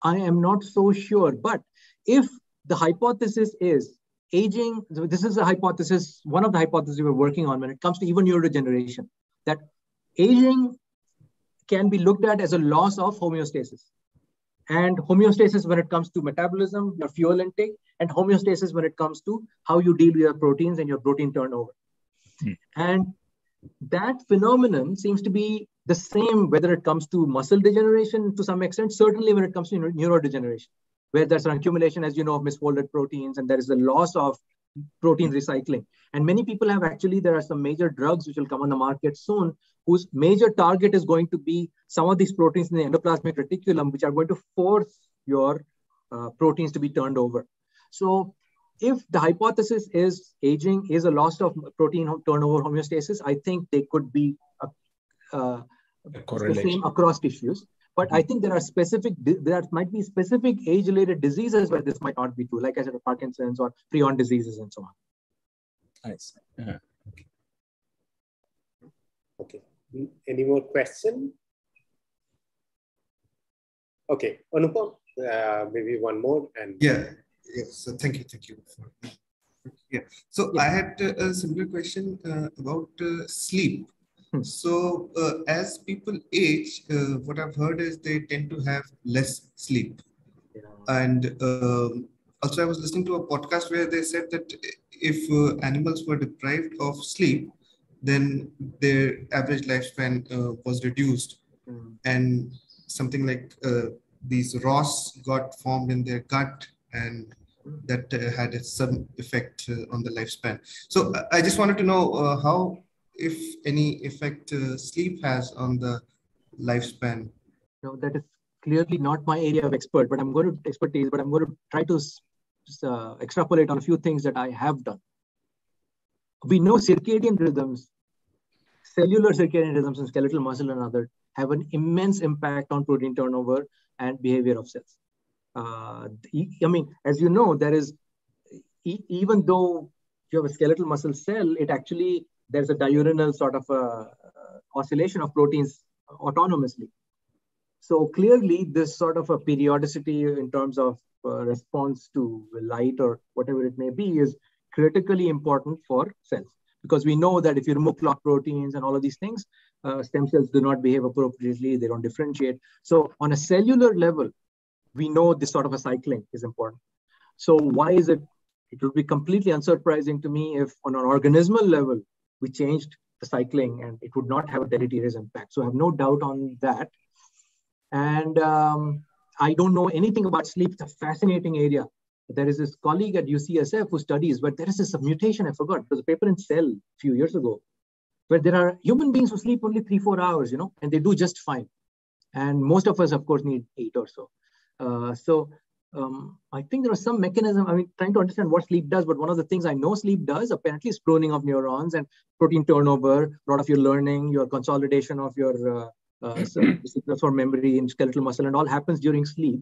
I am not so sure. But if the hypothesis is aging, this is a hypothesis, one of the hypotheses we're working on when it comes to even neurodegeneration, that aging can be looked at as a loss of homeostasis. And homeostasis when it comes to metabolism, your fuel intake, and homeostasis when it comes to how you deal with your proteins and your protein turnover. Hmm. And that phenomenon seems to be the same whether it comes to muscle degeneration to some extent, certainly when it comes to neurodegeneration where there's an accumulation, as you know, of misfolded proteins, and there is a loss of protein recycling. And many people have actually, there are some major drugs which will come on the market soon, whose major target is going to be some of these proteins in the endoplasmic reticulum, which are going to force your uh, proteins to be turned over. So if the hypothesis is aging is a loss of protein turnover homeostasis, I think they could be a, uh, the same across tissues. But I think there are specific, there might be specific age-related diseases where this might not be true, like I said, Parkinson's or prion diseases and so on. Nice. Uh-huh. Okay. Any more question? Okay, Anupam, uh, maybe one more and yeah, yes. So thank you, thank you. Yeah. So yeah. I had a similar question uh, about uh, sleep. Hmm. So uh, as people age, uh, what I've heard is they tend to have less sleep. Yeah. And um, also I was listening to a podcast where they said that if uh, animals were deprived of sleep, then their average lifespan uh, was reduced. Mm. And something like uh, these ROS got formed in their gut and hmm. that uh, had some effect on the lifespan. So I just wanted to know how if any effect uh, sleep has on the lifespan? No, that is clearly not my area of expert, but I'm going to expertise, but I'm going to try to uh, extrapolate on a few things that I have done. We know circadian rhythms, cellular circadian rhythms in skeletal muscle and other have an immense impact on protein turnover and behavior of cells. Uh, I mean, as you know, there is, even though you have a skeletal muscle cell, it actually there's a diurnal sort of uh, oscillation of proteins autonomously. So clearly, this sort of a periodicity in terms of uh, response to light or whatever it may be is critically important for cells because we know that if you remove clock proteins and all of these things, uh, stem cells do not behave appropriately, they don't differentiate. So on a cellular level, we know this sort of a cycling is important. So why is it? It would be completely unsurprising to me if on an organismal level, we changed the cycling and it would not have a deleterious impact. So I have no doubt on that. And um, I don't know anything about sleep. It's a fascinating area. There is this colleague at UCSF who studies, but there is this mutation, I forgot. There's a paper in Cell a few years ago, where there are human beings who sleep only three, four hours, you know, and they do just fine. And most of us, of course, need eight or so. Uh, so um, I think there was some mechanism. I mean, trying to understand what sleep does, but one of the things I know sleep does apparently is pruning of neurons and protein turnover. A lot of your learning, your consolidation of your uh, uh, [CLEARS THROAT] for memory in skeletal muscle, and all happens during sleep.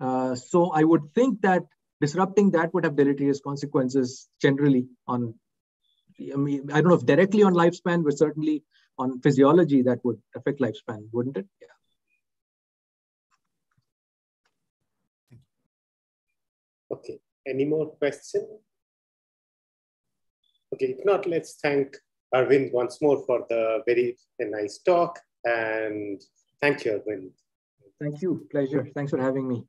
Uh, so I would think that disrupting that would have deleterious consequences generally on. I mean, I don't know if directly on lifespan, but certainly on physiology that would affect lifespan, wouldn't it? Yeah. Okay, any more questions? Okay, if not, let's thank Arvind once more for the very nice talk and thank you, Arvind. Thank you. Pleasure. Thanks for having me.